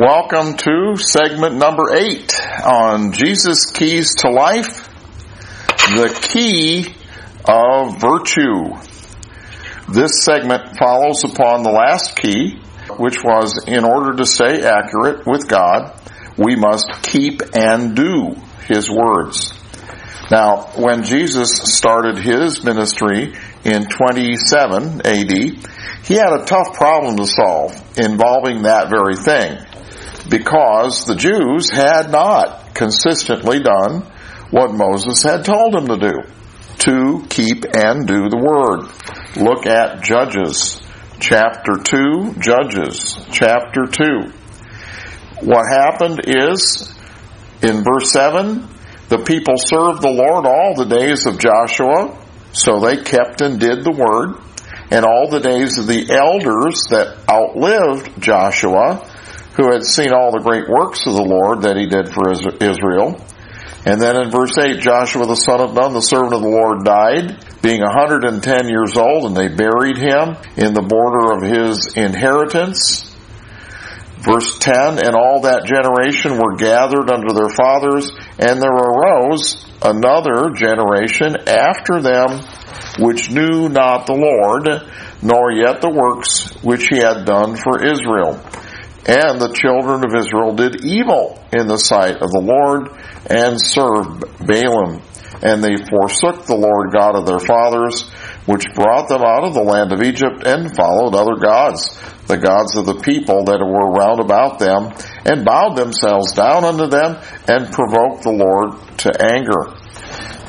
Welcome to segment number eight on Jesus Keys to Life, the key of virtue. This segment follows upon the last key, which was in order to stay accurate with God, we must keep and do His words. Now, when Jesus started His ministry in 27 AD, he had a tough problem to solve involving that very thing because the Jews had not consistently done what Moses had told them to do to keep and do the word. Look at Judges chapter 2, Judges chapter 2. What happened is in verse 7, the people served the Lord all the days of Joshua, so they kept and did the word. And all the days of the elders that outlived Joshua, who had seen all the great works of the Lord that he did for Israel. And then in verse 8, Joshua the son of Nun, the servant of the Lord, died, being 110 years old, and they buried him in the border of his inheritance. Verse 10, and all that generation were gathered unto their fathers, and there arose another generation after them, which knew not the Lord, nor yet the works which he had done for Israel. And the children of Israel did evil in the sight of the Lord and served Baalim. And they forsook the Lord God of their fathers, which brought them out of the land of Egypt and followed other gods, the gods of the people that were round about them, and bowed themselves down unto them and provoked the Lord to anger.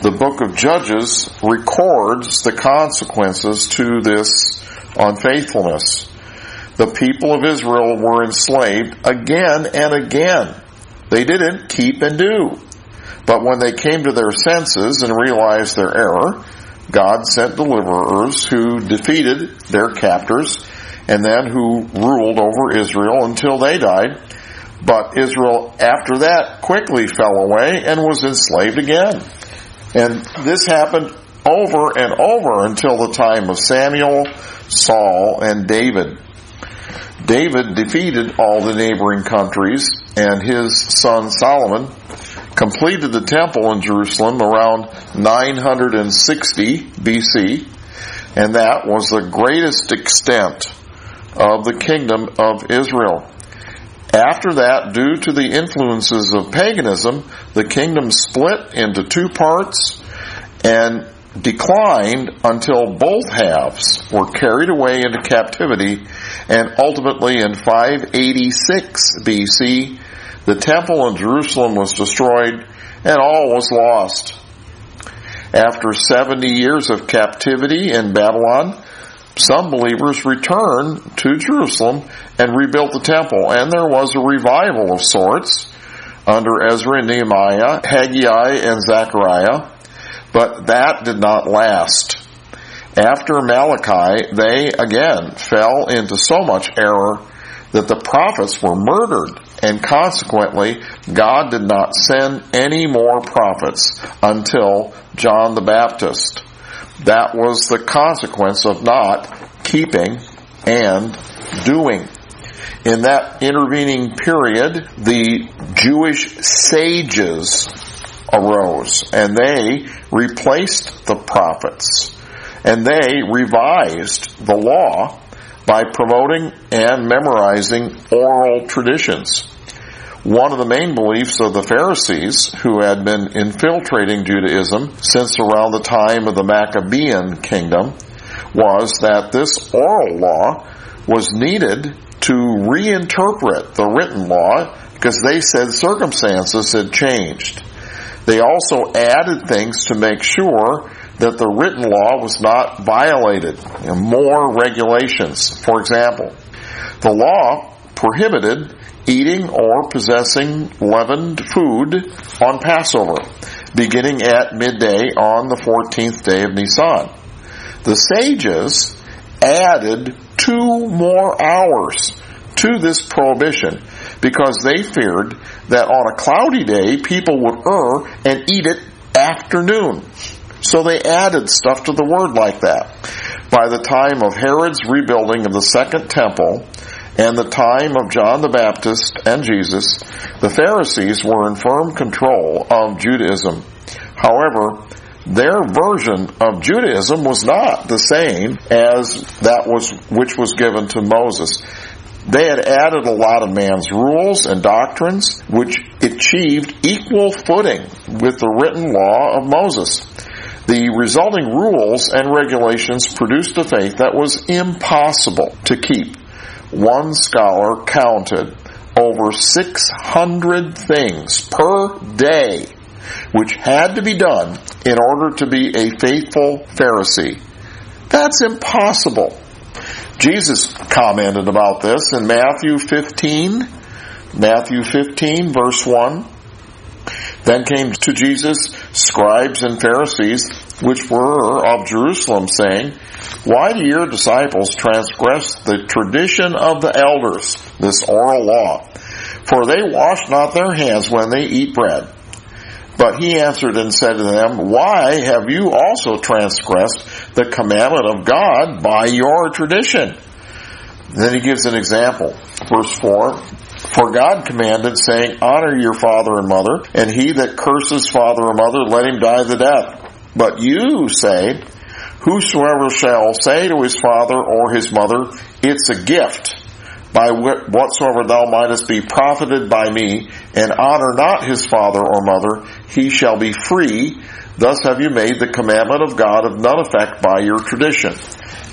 The book of Judges records the consequences to this unfaithfulness the people of Israel were enslaved again and again. They didn't keep and do. But when they came to their senses and realized their error, God sent deliverers who defeated their captors and then who ruled over Israel until they died. But Israel after that quickly fell away and was enslaved again. And this happened over and over until the time of Samuel, Saul, and David. David defeated all the neighboring countries, and his son Solomon completed the temple in Jerusalem around 960 BC, and that was the greatest extent of the kingdom of Israel. After that, due to the influences of paganism, the kingdom split into two parts, and declined until both halves were carried away into captivity and ultimately in 586 BC the temple in Jerusalem was destroyed and all was lost. After 70 years of captivity in Babylon, some believers returned to Jerusalem and rebuilt the temple and there was a revival of sorts under Ezra Nehemiah, Haggai and Zechariah but that did not last. After Malachi, they again fell into so much error that the prophets were murdered, and consequently, God did not send any more prophets until John the Baptist. That was the consequence of not keeping and doing. In that intervening period, the Jewish sages arose and they replaced the prophets and they revised the law by promoting and memorizing oral traditions. One of the main beliefs of the Pharisees, who had been infiltrating Judaism since around the time of the Maccabean kingdom, was that this oral law was needed to reinterpret the written law because they said circumstances had changed. They also added things to make sure that the written law was not violated. You know, more regulations. For example, the law prohibited eating or possessing leavened food on Passover, beginning at midday on the 14th day of Nisan. The sages added two more hours to this prohibition because they feared that on a cloudy day people would err and eat it afternoon. So they added stuff to the word like that. By the time of Herod's rebuilding of the second temple and the time of John the Baptist and Jesus, the Pharisees were in firm control of Judaism. However, their version of Judaism was not the same as that was which was given to Moses. They had added a lot of man's rules and doctrines which achieved equal footing with the written law of Moses. The resulting rules and regulations produced a faith that was impossible to keep. One scholar counted over 600 things per day which had to be done in order to be a faithful Pharisee. That's impossible. Jesus commented about this in Matthew 15, Matthew 15 verse 1. Then came to Jesus scribes and Pharisees, which were of Jerusalem, saying, Why do your disciples transgress the tradition of the elders, this oral law? For they wash not their hands when they eat bread. But he answered and said to them, Why have you also transgressed the commandment of God by your tradition? Then he gives an example. Verse 4, For God commanded, saying, Honor your father and mother, and he that curses father or mother, let him die the death. But you say, Whosoever shall say to his father or his mother, It's a gift, by whatsoever thou mightest be profited by me, and honor not his father or mother, he shall be free. Thus have you made the commandment of God of none effect by your tradition.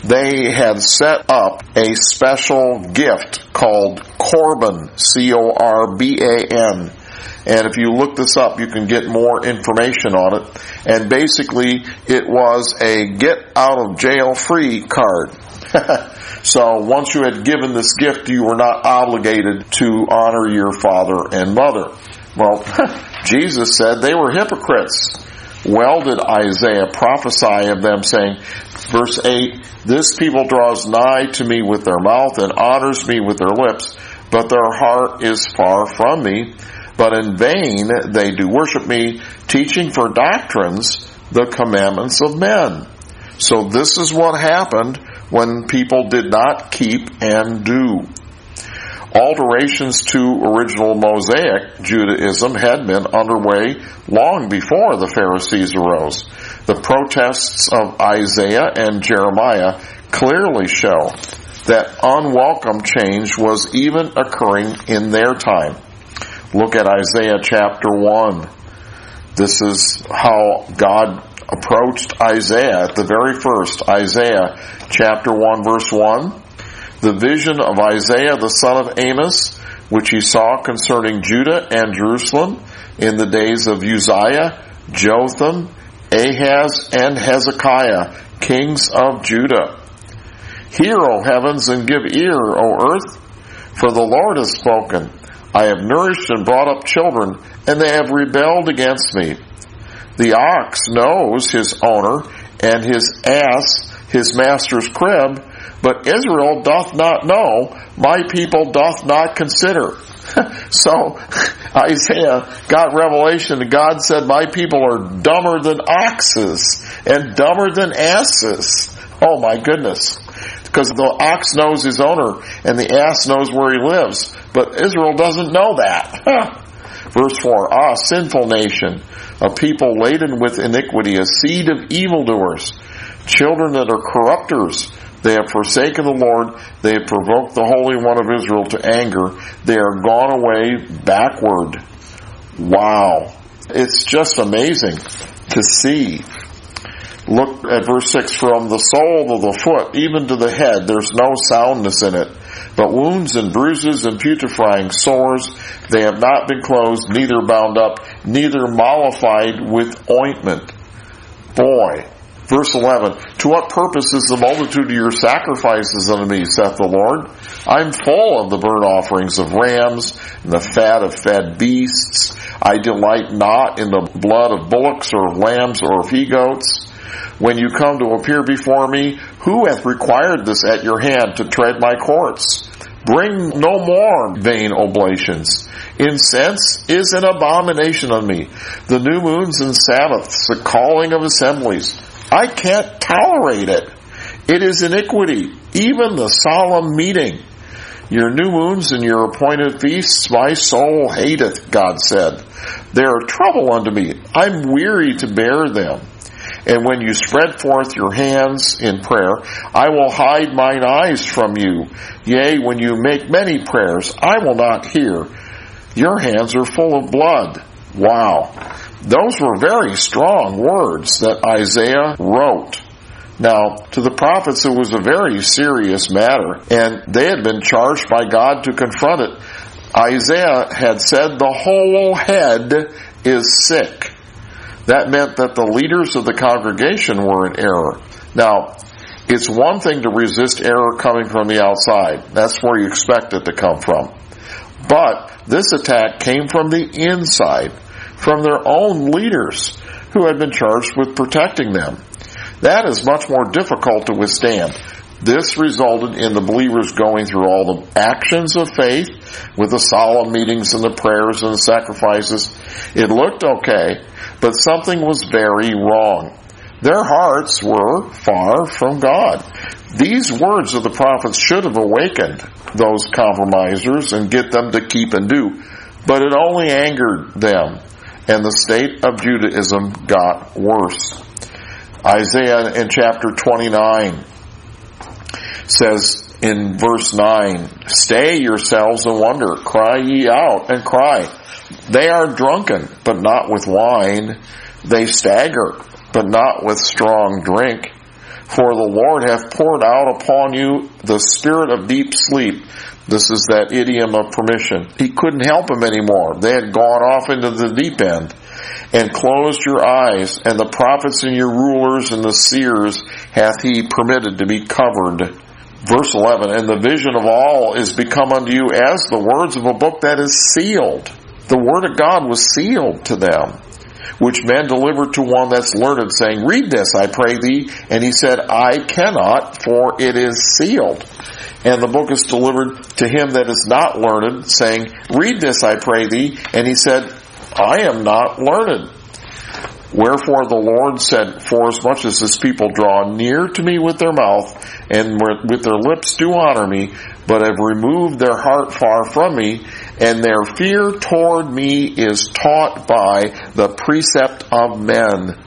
They had set up a special gift called Corban, C-O-R-B-A-N. And if you look this up, you can get more information on it. And basically, it was a get out of jail free card. So once you had given this gift, you were not obligated to honor your father and mother. Well, Jesus said they were hypocrites. Well did Isaiah prophesy of them saying, verse 8, this people draws nigh to me with their mouth and honors me with their lips, but their heart is far from me. But in vain they do worship me, teaching for doctrines the commandments of men. So this is what happened when people did not keep and do. Alterations to original Mosaic Judaism had been underway long before the Pharisees arose. The protests of Isaiah and Jeremiah clearly show that unwelcome change was even occurring in their time. Look at Isaiah chapter 1. This is how God approached Isaiah at the very first, Isaiah chapter 1 verse 1. The vision of Isaiah the son of Amos, which he saw concerning Judah and Jerusalem in the days of Uzziah, Jotham, Ahaz, and Hezekiah, kings of Judah. Hear, O heavens, and give ear, O earth, for the Lord has spoken. I have nourished and brought up children, and they have rebelled against me. The ox knows his owner, and his ass his master's crib, but Israel doth not know, my people doth not consider. so Isaiah got revelation and God said, my people are dumber than oxes and dumber than asses. Oh my goodness. Because the ox knows his owner and the ass knows where he lives, but Israel doesn't know that. Verse 4, Ah, sinful nation, a people laden with iniquity, a seed of evildoers, children that are corrupters. They have forsaken the Lord. They have provoked the Holy One of Israel to anger. They are gone away backward. Wow. It's just amazing to see. Look at verse 6 from the sole of the foot even to the head, there's no soundness in it. But wounds and bruises and putrefying sores, they have not been closed, neither bound up, neither mollified with ointment. Boy. Verse 11, To what purpose is the multitude of your sacrifices unto me, saith the Lord? I'm full of the burnt offerings of rams, and the fat of fed beasts. I delight not in the blood of bullocks or of lambs or of he-goats when you come to appear before me, who hath required this at your hand to tread my courts? Bring no more vain oblations. Incense is an abomination on me. The new moons and Sabbaths, the calling of assemblies. I can't tolerate it. It is iniquity, even the solemn meeting. Your new moons and your appointed feasts my soul hateth, God said. They are trouble unto me. I'm weary to bear them. And when you spread forth your hands in prayer, I will hide mine eyes from you. Yea, when you make many prayers, I will not hear. Your hands are full of blood. Wow. Those were very strong words that Isaiah wrote. Now, to the prophets, it was a very serious matter, and they had been charged by God to confront it. Isaiah had said the whole head is sick. That meant that the leaders of the congregation were in error. Now, it's one thing to resist error coming from the outside. That's where you expect it to come from. But this attack came from the inside, from their own leaders who had been charged with protecting them. That is much more difficult to withstand. This resulted in the believers going through all the actions of faith with the solemn meetings and the prayers and the sacrifices. It looked okay, but something was very wrong. Their hearts were far from God. These words of the prophets should have awakened those compromisers and get them to keep and do, but it only angered them, and the state of Judaism got worse. Isaiah in chapter 29 says in verse 9, Stay yourselves and wonder, cry ye out and cry. They are drunken, but not with wine. They stagger, but not with strong drink. For the Lord hath poured out upon you the spirit of deep sleep. This is that idiom of permission. He couldn't help them anymore. They had gone off into the deep end and closed your eyes, and the prophets and your rulers and the seers hath he permitted to be covered. Verse 11, and the vision of all is become unto you as the words of a book that is sealed. The word of God was sealed to them, which men delivered to one that's learned, saying, Read this, I pray thee. And he said, I cannot, for it is sealed. And the book is delivered to him that is not learned, saying, Read this, I pray thee. And he said, I am not learned. Wherefore the Lord said, Forasmuch as this people draw near to me with their mouth, and with their lips do honor me, but have removed their heart far from me, and their fear toward me is taught by the precept of men.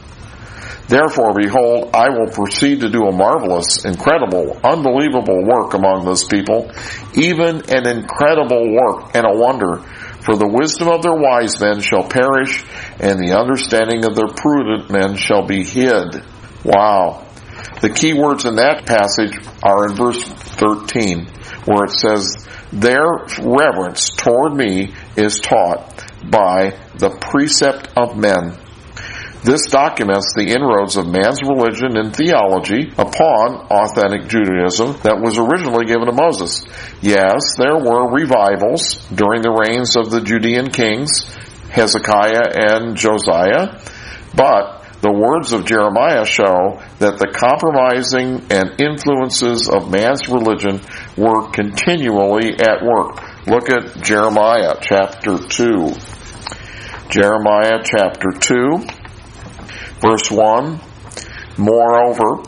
Therefore, behold, I will proceed to do a marvelous, incredible, unbelievable work among this people, even an incredible work and a wonder for the wisdom of their wise men shall perish, and the understanding of their prudent men shall be hid. Wow. The key words in that passage are in verse 13, where it says, Their reverence toward me is taught by the precept of men. This documents the inroads of man's religion and theology upon authentic Judaism that was originally given to Moses. Yes, there were revivals during the reigns of the Judean kings, Hezekiah and Josiah, but the words of Jeremiah show that the compromising and influences of man's religion were continually at work. Look at Jeremiah chapter 2. Jeremiah chapter 2 Verse 1, Moreover,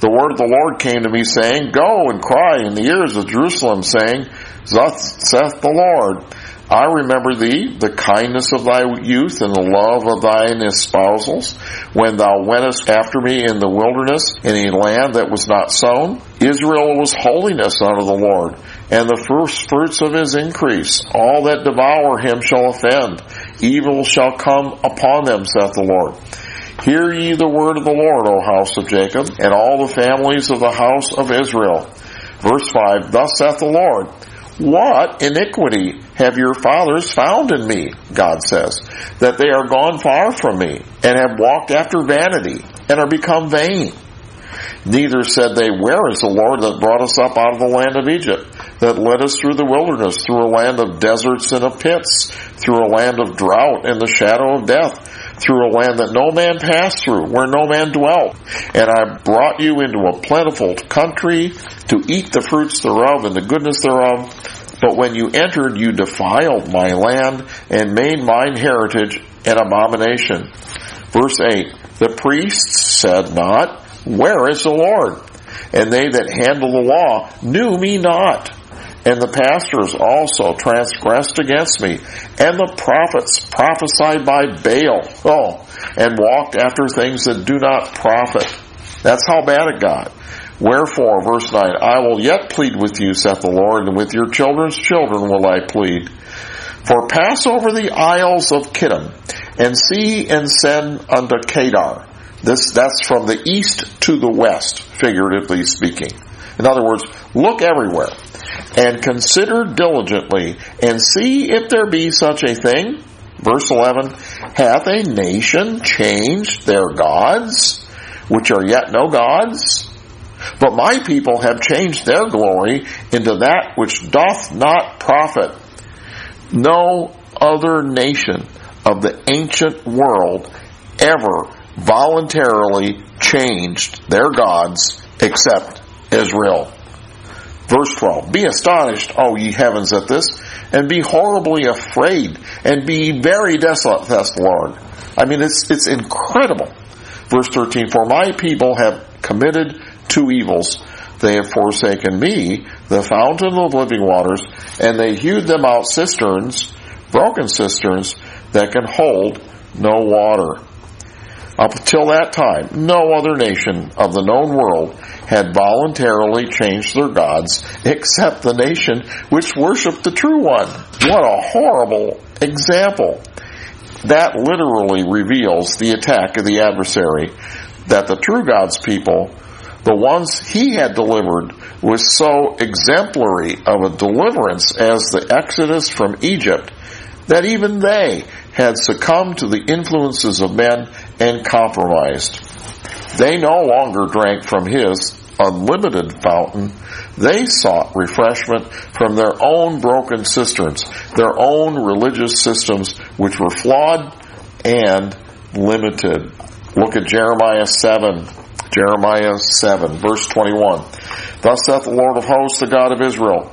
the word of the Lord came to me saying, Go and cry in the ears of Jerusalem, saying, Thus saith the Lord, I remember thee, the kindness of thy youth and the love of thine espousals, when thou wentest after me in the wilderness, in a land that was not sown. Israel was holiness unto the Lord, and the first fruits of his increase. All that devour him shall offend. Evil shall come upon them, saith the Lord. Hear ye the word of the Lord, O house of Jacob, and all the families of the house of Israel. Verse 5, Thus saith the Lord, What iniquity have your fathers found in me, God says, that they are gone far from me, and have walked after vanity, and are become vain. Neither said they, Where is the Lord that brought us up out of the land of Egypt, that led us through the wilderness, through a land of deserts and of pits, through a land of drought and the shadow of death, through a land that no man passed through, where no man dwelt. And I brought you into a plentiful country to eat the fruits thereof and the goodness thereof. But when you entered, you defiled my land and made mine heritage an abomination. Verse 8, the priests said not, Where is the Lord? And they that handle the law knew me not. And the pastors also transgressed against me, and the prophets prophesied by Baal, oh, and walked after things that do not profit. That's how bad it got. Wherefore, verse 9, I will yet plead with you, saith the Lord, and with your children's children will I plead. For pass over the isles of Kittim, and see and send unto Kedar. This, that's from the east to the west, figuratively speaking. In other words, look everywhere and consider diligently and see if there be such a thing. Verse 11, hath a nation changed their gods, which are yet no gods? But my people have changed their glory into that which doth not profit. No other nation of the ancient world ever voluntarily changed their gods except Israel. Verse 12, Be astonished, O ye heavens, at this, and be horribly afraid, and be very desolate, saith the Lord. I mean, it's, it's incredible. Verse 13, For my people have committed two evils. They have forsaken me, the fountain of living waters, and they hewed them out cisterns, broken cisterns, that can hold no water. Up until that time, no other nation of the known world had voluntarily changed their gods except the nation which worshiped the true one. What a horrible example. That literally reveals the attack of the adversary that the true God's people, the ones he had delivered, was so exemplary of a deliverance as the exodus from Egypt that even they had succumbed to the influences of men and compromised. They no longer drank from his unlimited fountain. They sought refreshment from their own broken cisterns, their own religious systems, which were flawed and limited. Look at Jeremiah 7. Jeremiah 7, verse 21. Thus saith the Lord of hosts, the God of Israel,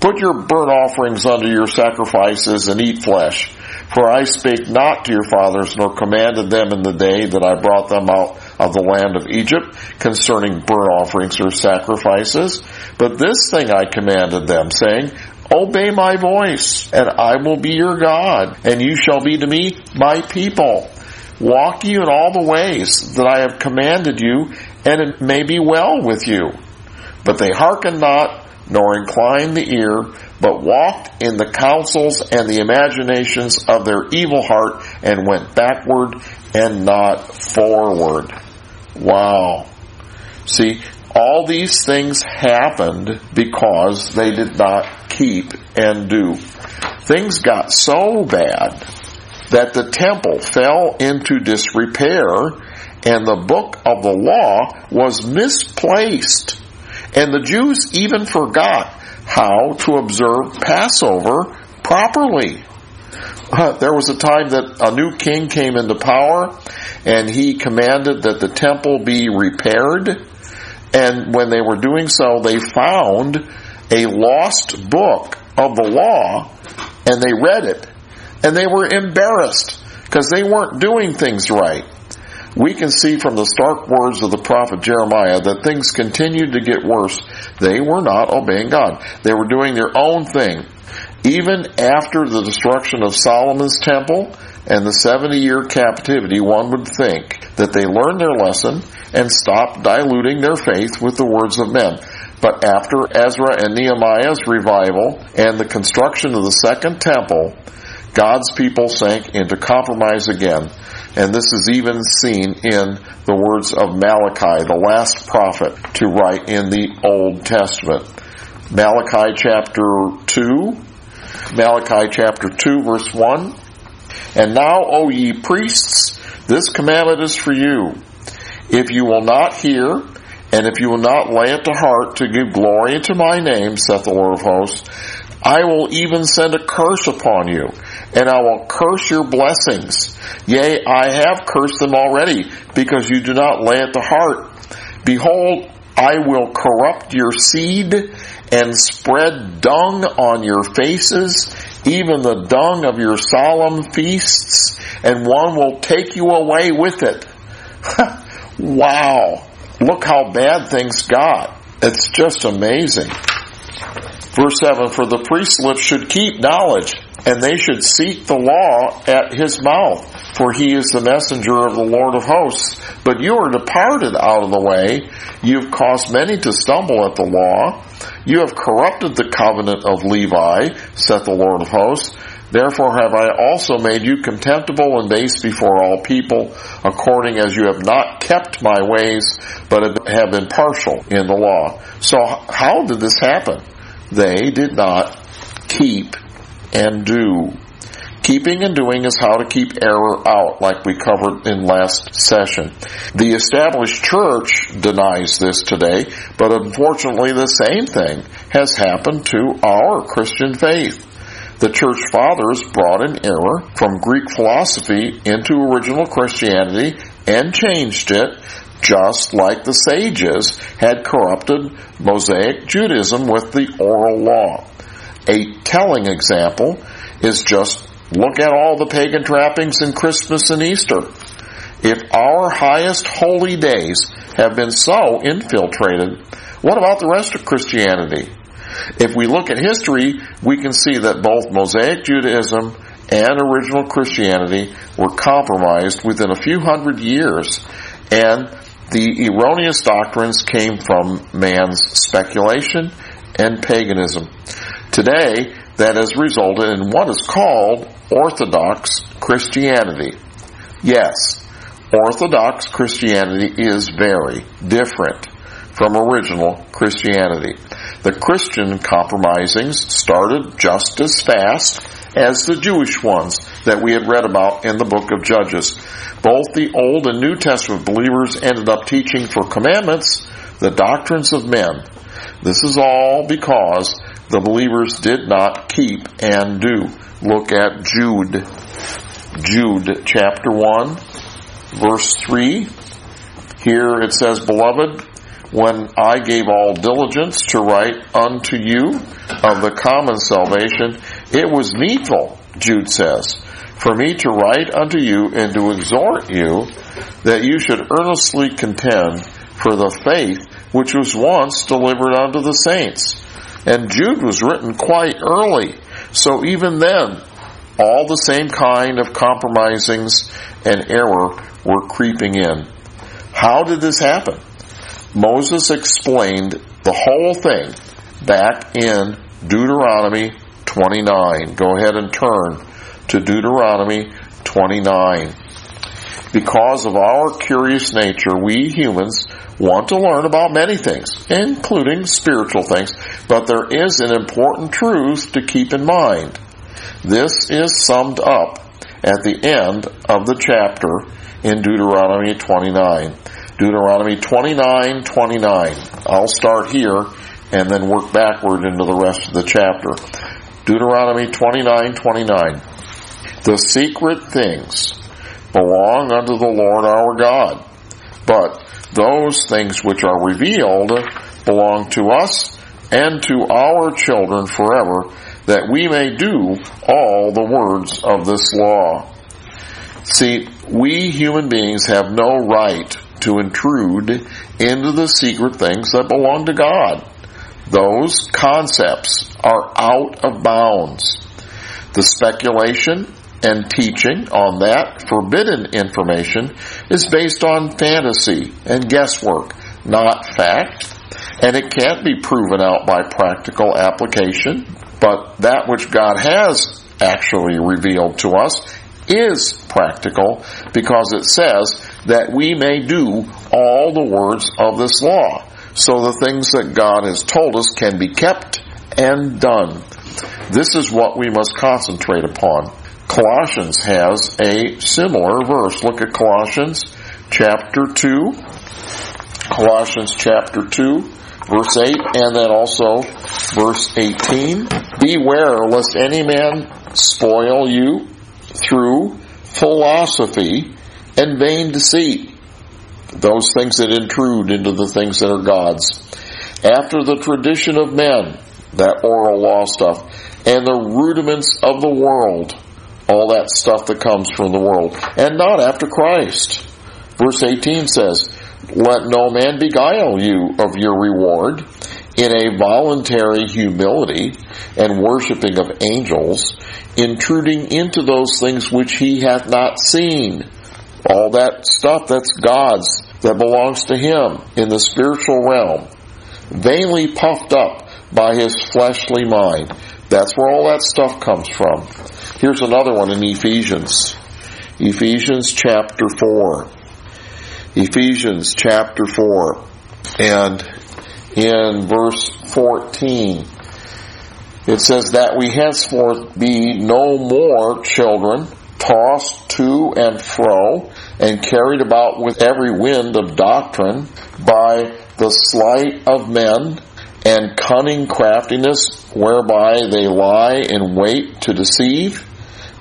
Put your burnt offerings unto your sacrifices and eat flesh. For I spake not to your fathers, nor commanded them in the day that I brought them out of the land of Egypt concerning burnt offerings or sacrifices. But this thing I commanded them, saying, Obey my voice, and I will be your God, and you shall be to me my people. Walk you in all the ways that I have commanded you, and it may be well with you. But they hearkened not, nor inclined the ear, but walked in the counsels and the imaginations of their evil heart, and went backward and not forward. Wow. See, all these things happened because they did not keep and do. Things got so bad that the temple fell into disrepair and the book of the law was misplaced. And the Jews even forgot how to observe Passover properly. Uh, there was a time that a new king came into power and he commanded that the temple be repaired. And when they were doing so, they found a lost book of the law and they read it and they were embarrassed because they weren't doing things right. We can see from the stark words of the prophet Jeremiah that things continued to get worse. They were not obeying God. They were doing their own thing. Even after the destruction of Solomon's temple and the 70 year captivity, one would think that they learned their lesson and stopped diluting their faith with the words of men. But after Ezra and Nehemiah's revival and the construction of the second temple, God's people sank into compromise again. And this is even seen in the words of Malachi, the last prophet to write in the Old Testament. Malachi chapter 2, Malachi chapter 2 verse 1. And now, O ye priests, this commandment is for you. If you will not hear, and if you will not lay it to heart to give glory to my name, saith the Lord of hosts, I will even send a curse upon you, and I will curse your blessings. Yea, I have cursed them already, because you do not lay it to heart. Behold, I will corrupt your seed and spread dung on your faces, even the dung of your solemn feasts, and one will take you away with it. wow. Look how bad things got. It's just amazing. Verse 7, for the priesthood should keep knowledge, and they should seek the law at his mouth, for he is the messenger of the Lord of hosts. But you are departed out of the way. You have caused many to stumble at the law. You have corrupted the covenant of Levi, saith the Lord of hosts. Therefore have I also made you contemptible and base before all people, according as you have not kept my ways, but have been partial in the law. So how did this happen? They did not keep and do. Keeping and doing is how to keep error out, like we covered in last session. The established church denies this today, but unfortunately the same thing has happened to our Christian faith. The church fathers brought an error from Greek philosophy into original Christianity and changed it just like the sages had corrupted Mosaic Judaism with the oral law. A telling example is just look at all the pagan trappings in Christmas and Easter. If our highest holy days have been so infiltrated, what about the rest of Christianity? If we look at history, we can see that both Mosaic Judaism and original Christianity were compromised within a few hundred years, and the erroneous doctrines came from man's speculation and paganism. Today, that has resulted in what is called Orthodox Christianity. Yes, Orthodox Christianity is very different from original Christianity. The Christian compromisings started just as fast as the Jewish ones that we had read about in the book of Judges. Both the Old and New Testament believers ended up teaching for commandments the doctrines of men. This is all because the believers did not keep and do. Look at Jude. Jude chapter 1 verse 3. Here it says, Beloved, when I gave all diligence to write unto you of the common salvation, it was needful, Jude says, for me to write unto you and to exhort you that you should earnestly contend for the faith which was once delivered unto the saints. And Jude was written quite early, so even then, all the same kind of compromisings and error were creeping in. How did this happen? Moses explained the whole thing back in Deuteronomy 29. Go ahead and turn to Deuteronomy 29. Because of our curious nature, we humans want to learn about many things, including spiritual things, but there is an important truth to keep in mind. This is summed up at the end of the chapter in Deuteronomy 29. Deuteronomy 29, 29. I'll start here and then work backward into the rest of the chapter. Deuteronomy 29, 29. The secret things belong unto the Lord our God, but those things which are revealed belong to us and to our children forever, that we may do all the words of this law. See, we human beings have no right to intrude into the secret things that belong to God. Those concepts are out of bounds. The speculation and teaching on that forbidden information is based on fantasy and guesswork, not fact, and it can't be proven out by practical application, but that which God has actually revealed to us is practical because it says that we may do all the words of this law. So the things that God has told us can be kept and done. This is what we must concentrate upon. Colossians has a similar verse. Look at Colossians chapter 2. Colossians chapter 2, verse 8, and then also verse 18. Beware lest any man spoil you through philosophy and vain deceit. Those things that intrude into the things that are God's. After the tradition of men, that oral law stuff, and the rudiments of the world, all that stuff that comes from the world, and not after Christ. Verse 18 says, Let no man beguile you of your reward, in a voluntary humility and worshiping of angels, intruding into those things which he hath not seen. All that stuff that's God's, that belongs to him in the spiritual realm, vainly puffed up by his fleshly mind. That's where all that stuff comes from. Here's another one in Ephesians. Ephesians chapter 4. Ephesians chapter 4. And in verse 14, it says that we henceforth be no more children, tossed to and fro, and carried about with every wind of doctrine by the sleight of men and cunning craftiness whereby they lie in wait to deceive.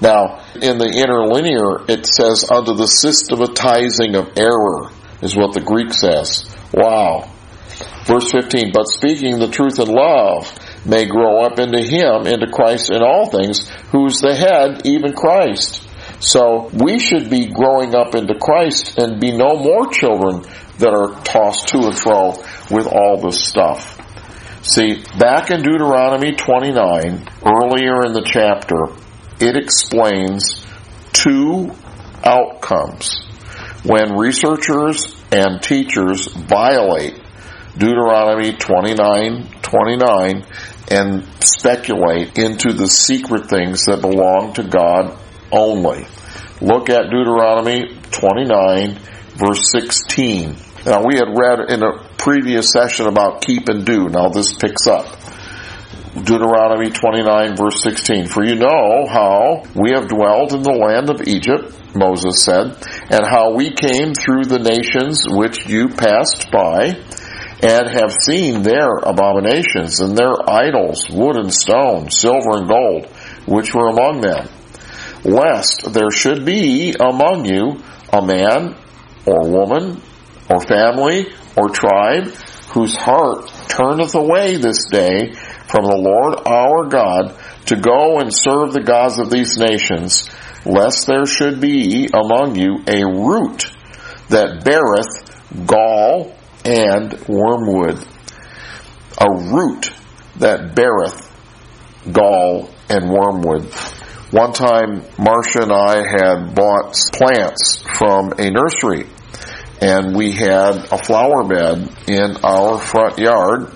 Now, in the interlinear, it says, under the systematizing of error, is what the Greek says. Wow. Verse 15, but speaking the truth in love may grow up into Him, into Christ in all things, who's the head, even Christ. So we should be growing up into Christ and be no more children that are tossed to and fro with all this stuff. See, back in Deuteronomy 29, earlier in the chapter, it explains two outcomes when researchers and teachers violate Deuteronomy 29, 29 and speculate into the secret things that belong to God only. Look at Deuteronomy 29 verse 16. Now we had read in a previous session about keep and do. Now this picks up. Deuteronomy 29 verse 16. For you know how we have dwelt in the land of Egypt, Moses said, and how we came through the nations which you passed by, and have seen their abominations and their idols, wood and stone, silver and gold, which were among them. Lest there should be among you a man or woman or family or tribe whose heart turneth away this day from the Lord our God to go and serve the gods of these nations, lest there should be among you a root that beareth gall and wormwood. A root that beareth gall and wormwood. One time, Marcia and I had bought plants from a nursery and we had a flower bed in our front yard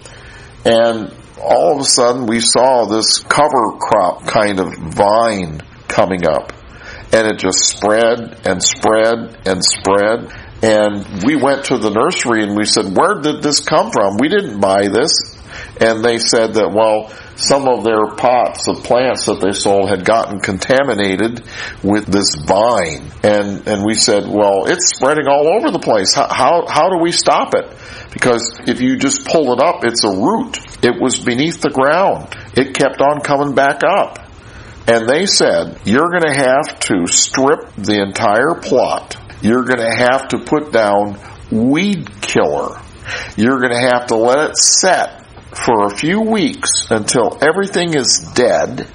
and all of a sudden we saw this cover crop kind of vine coming up and it just spread and spread and spread and we went to the nursery and we said where did this come from we didn't buy this and they said that well some of their pots of plants that they sold had gotten contaminated with this vine. And, and we said, well, it's spreading all over the place. How, how, how do we stop it? Because if you just pull it up, it's a root. It was beneath the ground. It kept on coming back up. And they said, you're going to have to strip the entire plot. You're going to have to put down weed killer. You're going to have to let it set for a few weeks until everything is dead.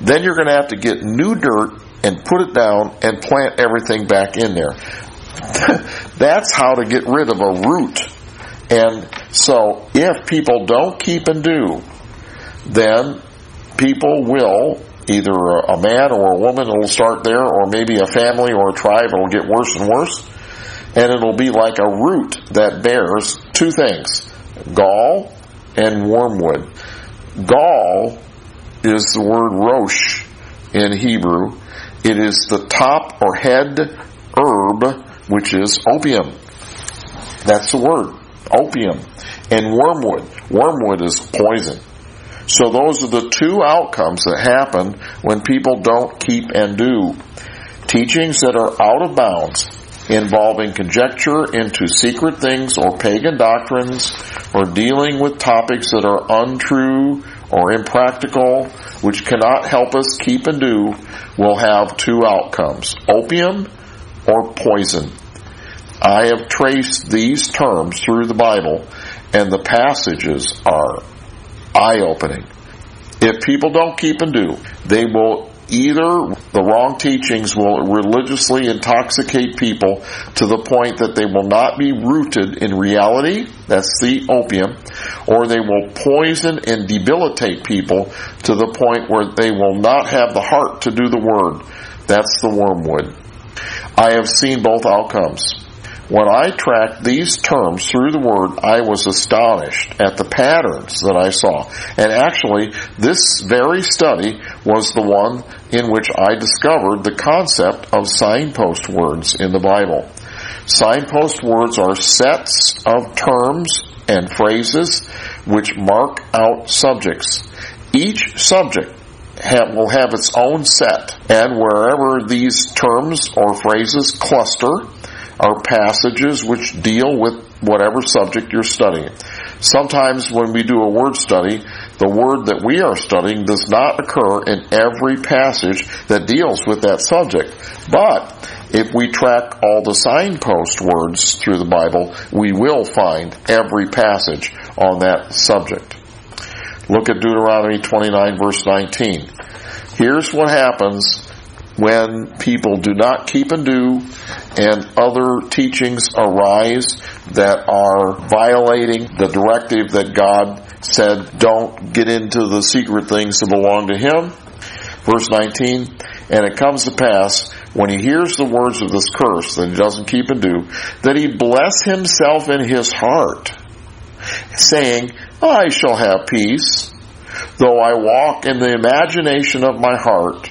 Then you're going to have to get new dirt and put it down and plant everything back in there. That's how to get rid of a root. And so if people don't keep and do, then people will either a man or a woman will start there or maybe a family or a tribe it'll get worse and worse and it'll be like a root that bears two things gall and wormwood. Gall is the word rosh in Hebrew. It is the top or head herb, which is opium. That's the word, opium. And wormwood. Wormwood is poison. So those are the two outcomes that happen when people don't keep and do. Teachings that are out of bounds involving conjecture into secret things or pagan doctrines or dealing with topics that are untrue or impractical, which cannot help us keep and do, will have two outcomes opium or poison. I have traced these terms through the Bible, and the passages are eye opening. If people don't keep and do, they will Either the wrong teachings will religiously intoxicate people to the point that they will not be rooted in reality, that's the opium, or they will poison and debilitate people to the point where they will not have the heart to do the word, that's the wormwood. I have seen both outcomes. When I tracked these terms through the Word, I was astonished at the patterns that I saw. And actually, this very study was the one in which I discovered the concept of signpost words in the Bible. Signpost words are sets of terms and phrases which mark out subjects. Each subject have, will have its own set, and wherever these terms or phrases cluster, are passages which deal with whatever subject you're studying. Sometimes when we do a word study, the word that we are studying does not occur in every passage that deals with that subject. But if we track all the signpost words through the Bible, we will find every passage on that subject. Look at Deuteronomy 29 verse 19. Here's what happens when people do not keep and do and other teachings arise that are violating the directive that God said don't get into the secret things that belong to Him. Verse 19, and it comes to pass when he hears the words of this curse that he doesn't keep and do, that he bless himself in his heart, saying, I shall have peace, though I walk in the imagination of my heart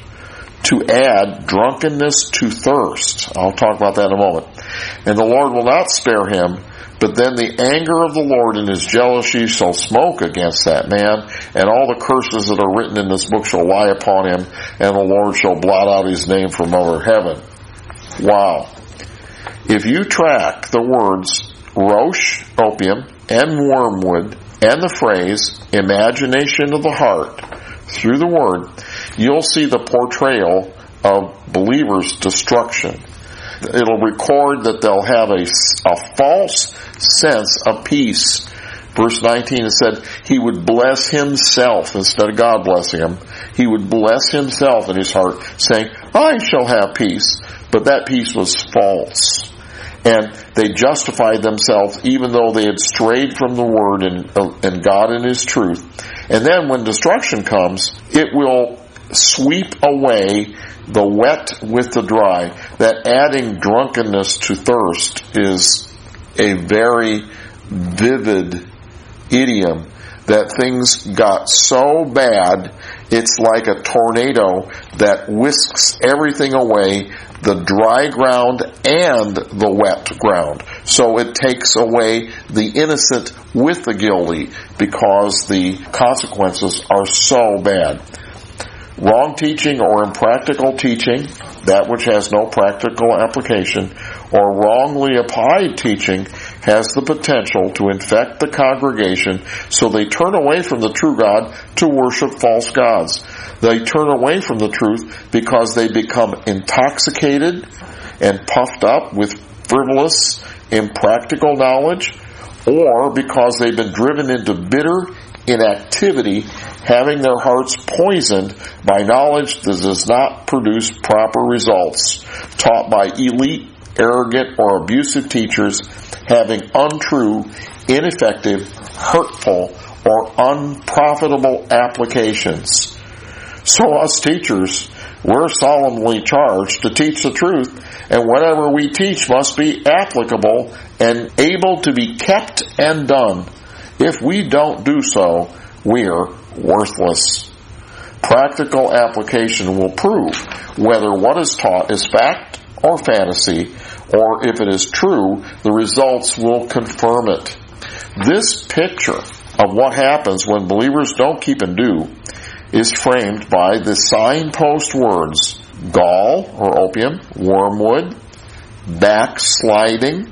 to add drunkenness to thirst. I'll talk about that in a moment. And the Lord will not spare him, but then the anger of the Lord and his jealousy shall smoke against that man, and all the curses that are written in this book shall lie upon him, and the Lord shall blot out his name from over heaven. Wow. If you track the words rosh, opium, and wormwood, and the phrase imagination of the heart through the word, you'll see the portrayal of believers' destruction. It'll record that they'll have a, a false sense of peace. Verse 19 it said, He would bless Himself instead of God blessing Him. He would bless Himself in His heart, saying, I shall have peace. But that peace was false. And they justified themselves even though they had strayed from the Word and, uh, and God and His truth. And then when destruction comes, it will sweep away the wet with the dry. That adding drunkenness to thirst is a very vivid idiom that things got so bad it's like a tornado that whisks everything away, the dry ground and the wet ground. So it takes away the innocent with the guilty because the consequences are so bad. Wrong teaching or impractical teaching, that which has no practical application, or wrongly applied teaching has the potential to infect the congregation so they turn away from the true God to worship false gods. They turn away from the truth because they become intoxicated and puffed up with frivolous, impractical knowledge, or because they've been driven into bitter inactivity, having their hearts poisoned by knowledge that does not produce proper results, taught by elite, arrogant, or abusive teachers, having untrue, ineffective, hurtful, or unprofitable applications. So us teachers, we're solemnly charged to teach the truth, and whatever we teach must be applicable and able to be kept and done if we don't do so, we're worthless. Practical application will prove whether what is taught is fact or fantasy, or if it is true, the results will confirm it. This picture of what happens when believers don't keep and do is framed by the signpost words gall or opium, wormwood, backsliding,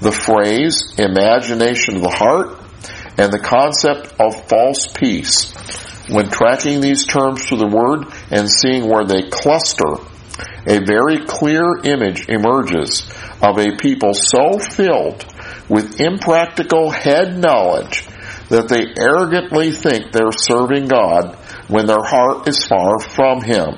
the phrase imagination of the heart, and the concept of false peace. When tracking these terms to the word and seeing where they cluster, a very clear image emerges of a people so filled with impractical head knowledge that they arrogantly think they're serving God when their heart is far from Him.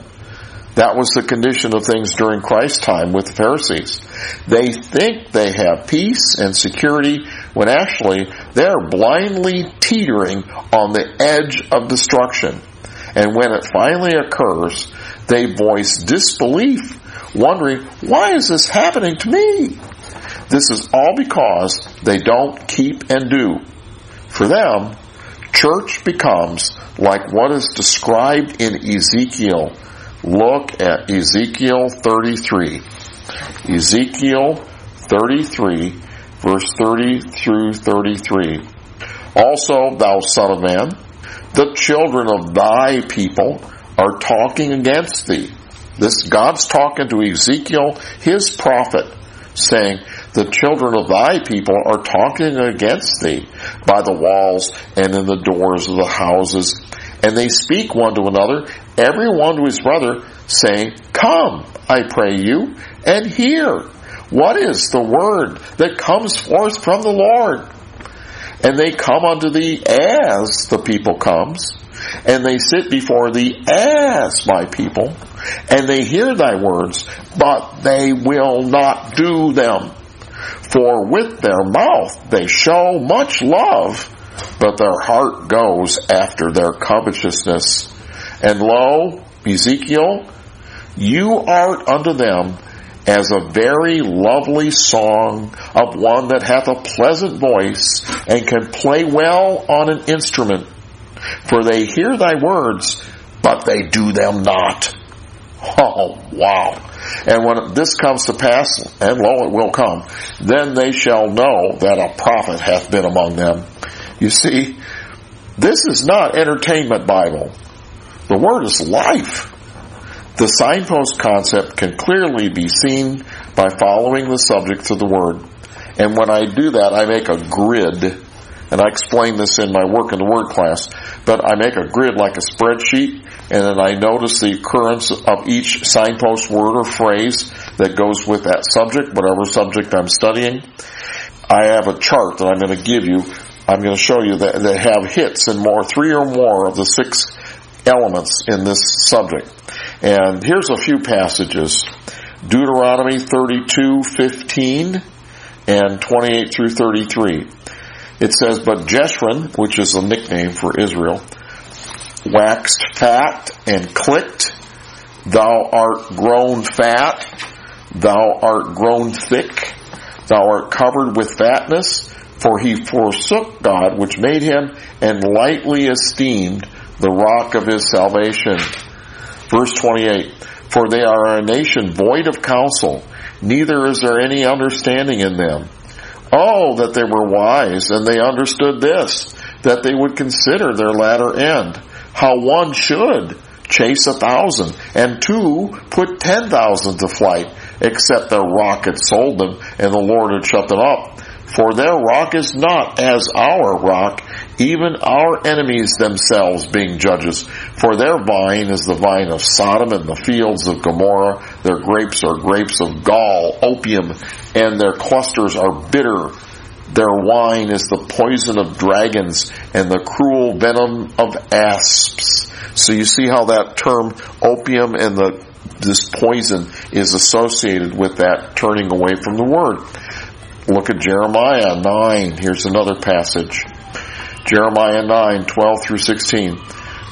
That was the condition of things during Christ's time with the Pharisees. They think they have peace and security when actually they're blindly teetering on the edge of destruction. And when it finally occurs, they voice disbelief, wondering, why is this happening to me? This is all because they don't keep and do. For them, church becomes like what is described in Ezekiel look at Ezekiel 33. Ezekiel 33, verse 30 through 33. Also, thou son of man, the children of thy people are talking against thee. This God's talking to Ezekiel, his prophet, saying, the children of thy people are talking against thee by the walls and in the doors of the houses and they speak one to another, every one to his brother, saying, Come, I pray you, and hear. What is the word that comes forth from the Lord? And they come unto thee as the people comes, and they sit before thee as my people, and they hear thy words, but they will not do them. For with their mouth they show much love, but their heart goes after their covetousness. And lo, Ezekiel, you art unto them as a very lovely song of one that hath a pleasant voice and can play well on an instrument. For they hear thy words, but they do them not. Oh, wow. And when this comes to pass, and lo, it will come, then they shall know that a prophet hath been among them. You see, this is not entertainment Bible. The Word is life. The signpost concept can clearly be seen by following the subject of the Word. And when I do that, I make a grid, and I explain this in my work in the Word class, but I make a grid like a spreadsheet, and then I notice the occurrence of each signpost word or phrase that goes with that subject, whatever subject I'm studying. I have a chart that I'm going to give you I'm going to show you that they have hits in more, three or more of the six elements in this subject. And here's a few passages. Deuteronomy 32, 15 and 28 through 33. It says, But Jeshurun, which is a nickname for Israel, waxed fat and clicked, Thou art grown fat, thou art grown thick, thou art covered with fatness, for he forsook God which made him and lightly esteemed the rock of his salvation. Verse 28, For they are a nation void of counsel, neither is there any understanding in them. Oh, that they were wise, and they understood this, that they would consider their latter end, how one should chase a thousand, and two put ten thousand to flight, except their rock had sold them, and the Lord had shut them up. For their rock is not as our rock, even our enemies themselves being judges. For their vine is the vine of Sodom and the fields of Gomorrah. Their grapes are grapes of gall, opium, and their clusters are bitter. Their wine is the poison of dragons and the cruel venom of asps. So you see how that term opium and the this poison is associated with that turning away from the word. Look at Jeremiah 9. Here's another passage. Jeremiah 9, 12 through 16.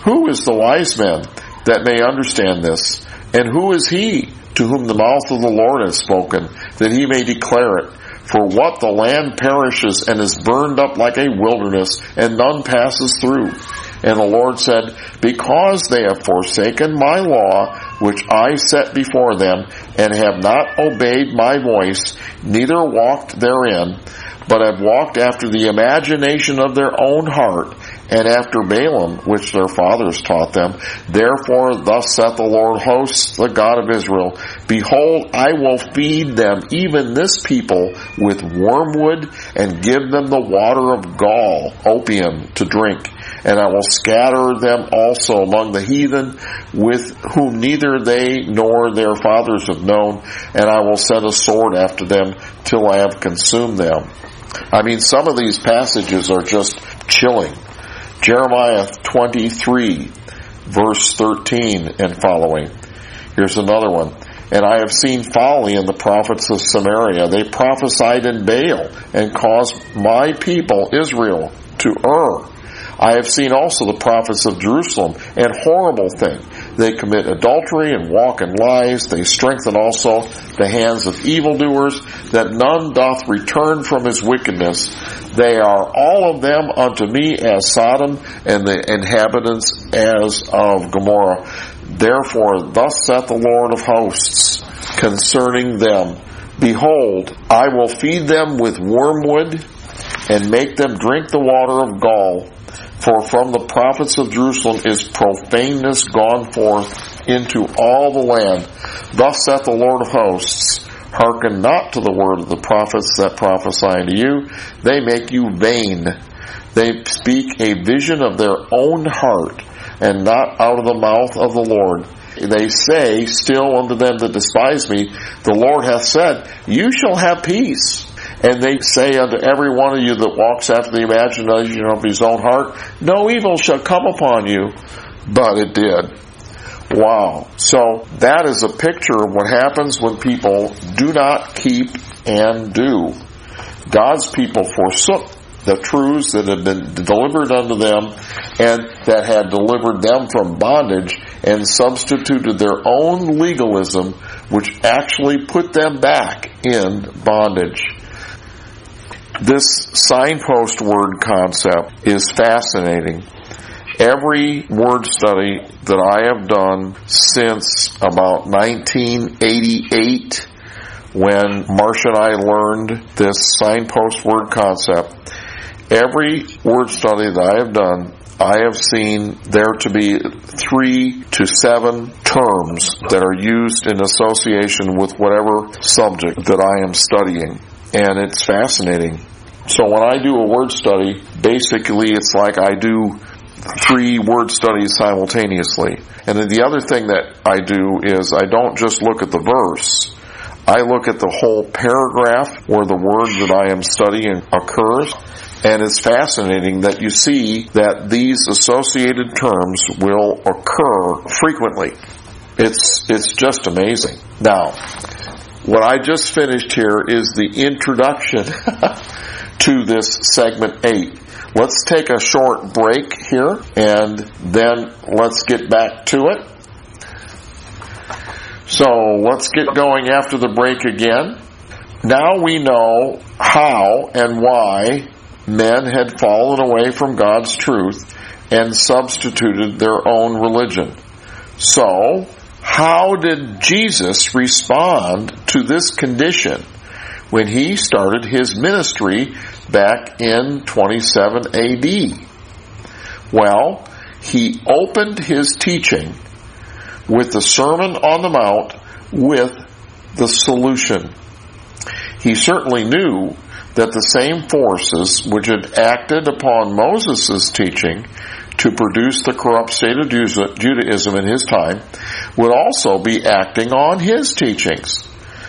Who is the wise man that may understand this? And who is he to whom the mouth of the Lord has spoken, that he may declare it? For what the land perishes and is burned up like a wilderness, and none passes through. And the Lord said, Because they have forsaken my law, which I set before them, and have not obeyed my voice, neither walked therein, but have walked after the imagination of their own heart, and after Baalim, which their fathers taught them. Therefore, thus saith the Lord hosts, the God of Israel, Behold, I will feed them, even this people, with wormwood, and give them the water of gall, opium, to drink and I will scatter them also among the heathen with whom neither they nor their fathers have known, and I will send a sword after them till I have consumed them. I mean, some of these passages are just chilling. Jeremiah 23 verse 13 and following. Here's another one. And I have seen folly in the prophets of Samaria. They prophesied in Baal and caused my people, Israel, to err. I have seen also the prophets of Jerusalem, and horrible thing. They commit adultery and walk in lies. They strengthen also the hands of evildoers, that none doth return from his wickedness. They are all of them unto me as Sodom, and the inhabitants as of Gomorrah. Therefore, thus saith the Lord of hosts concerning them, Behold, I will feed them with wormwood, and make them drink the water of gall for from the prophets of Jerusalem is profaneness gone forth into all the land. Thus saith the Lord of hosts, Hearken not to the word of the prophets that prophesy unto you. They make you vain. They speak a vision of their own heart, and not out of the mouth of the Lord. They say still unto them that despise me, The Lord hath said, You shall have peace. And they say unto every one of you that walks after the imagination of his own heart, no evil shall come upon you. But it did. Wow. So that is a picture of what happens when people do not keep and do. God's people forsook the truths that had been delivered unto them and that had delivered them from bondage and substituted their own legalism which actually put them back in bondage. This signpost word concept is fascinating. Every word study that I have done since about 1988 when Marcia and I learned this signpost word concept, every word study that I have done, I have seen there to be three to seven terms that are used in association with whatever subject that I am studying. And it's fascinating. So when I do a word study, basically it's like I do three word studies simultaneously. And then the other thing that I do is I don't just look at the verse. I look at the whole paragraph where the word that I am studying occurs. And it's fascinating that you see that these associated terms will occur frequently. It's, it's just amazing. Now, what I just finished here is the introduction to this segment 8. Let's take a short break here and then let's get back to it. So let's get going after the break again. Now we know how and why men had fallen away from God's truth and substituted their own religion. So, how did Jesus respond to this condition when he started his ministry back in 27 AD? Well, he opened his teaching with the Sermon on the Mount with the solution. He certainly knew that the same forces which had acted upon Moses' teaching to produce the corrupt state of Judaism in his time would also be acting on his teachings.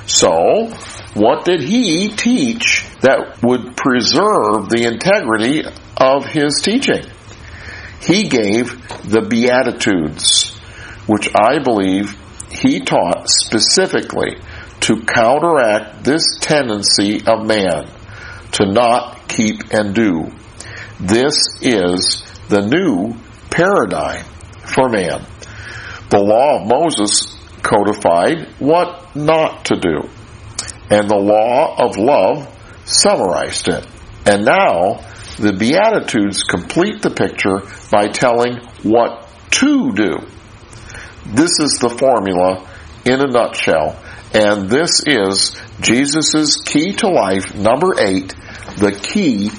So, what did he teach that would preserve the integrity of his teaching? He gave the Beatitudes, which I believe he taught specifically to counteract this tendency of man to not keep and do. This is the new paradigm for man. The law of Moses codified what not to do, and the law of love summarized it. And now, the Beatitudes complete the picture by telling what to do. This is the formula in a nutshell, and this is Jesus' key to life, number eight, the key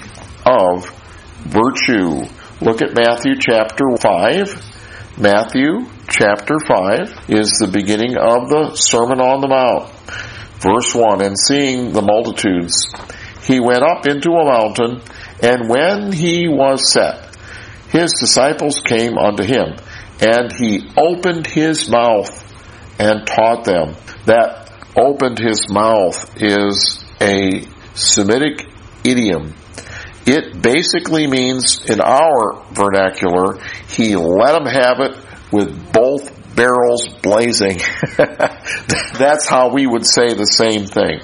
of virtue. Look at Matthew chapter 5. Matthew chapter 5 is the beginning of the Sermon on the Mount. Verse 1 And seeing the multitudes, he went up into a mountain, and when he was set, his disciples came unto him, and he opened his mouth and taught them. That opened his mouth is a Semitic idiom. It basically means, in our vernacular, he let them have it with both barrels blazing. That's how we would say the same thing.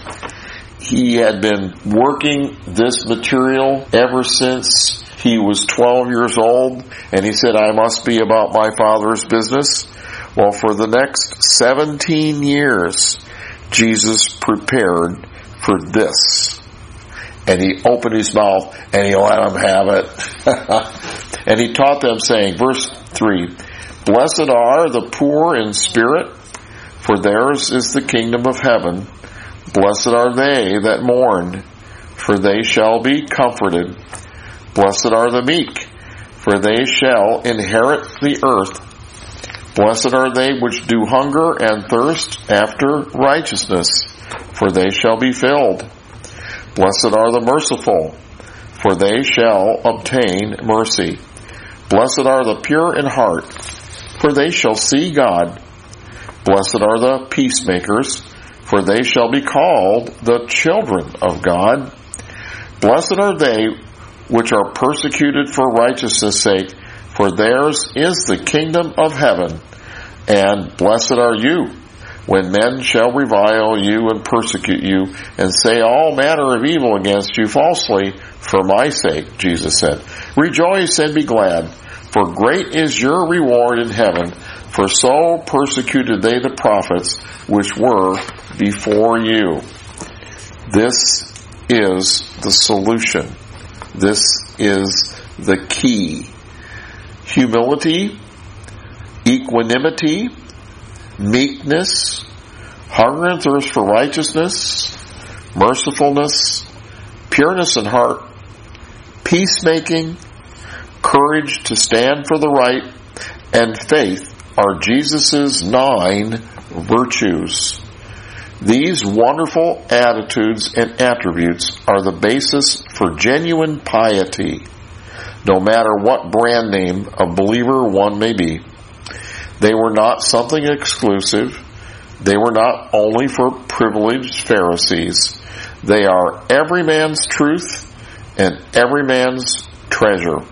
He had been working this material ever since he was 12 years old, and he said, I must be about my father's business. Well, for the next 17 years, Jesus prepared for this. And he opened his mouth and he let them have it. and he taught them saying, verse 3, Blessed are the poor in spirit, for theirs is the kingdom of heaven. Blessed are they that mourn, for they shall be comforted. Blessed are the meek, for they shall inherit the earth. Blessed are they which do hunger and thirst after righteousness, for they shall be filled. Blessed are the merciful, for they shall obtain mercy. Blessed are the pure in heart, for they shall see God. Blessed are the peacemakers, for they shall be called the children of God. Blessed are they which are persecuted for righteousness' sake, for theirs is the kingdom of heaven. And blessed are you when men shall revile you and persecute you and say all manner of evil against you falsely for my sake, Jesus said. Rejoice and be glad, for great is your reward in heaven, for so persecuted they the prophets which were before you. This is the solution. This is the key. Humility, equanimity, meekness, hunger and thirst for righteousness, mercifulness, pureness in heart, peacemaking, courage to stand for the right, and faith are Jesus' nine virtues. These wonderful attitudes and attributes are the basis for genuine piety, no matter what brand name a believer one may be. They were not something exclusive. They were not only for privileged Pharisees. They are every man's truth and every man's treasure.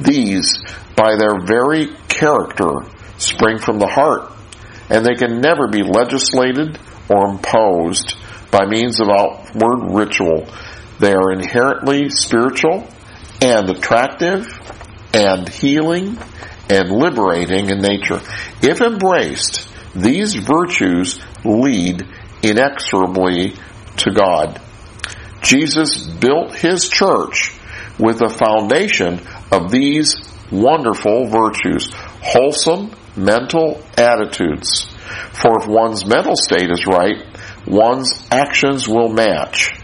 These, by their very character, spring from the heart, and they can never be legislated or imposed by means of outward ritual. They are inherently spiritual and attractive and healing and liberating in nature. If embraced, these virtues lead inexorably to God. Jesus built his church with a foundation of these wonderful virtues, wholesome mental attitudes. For if one's mental state is right, one's actions will match.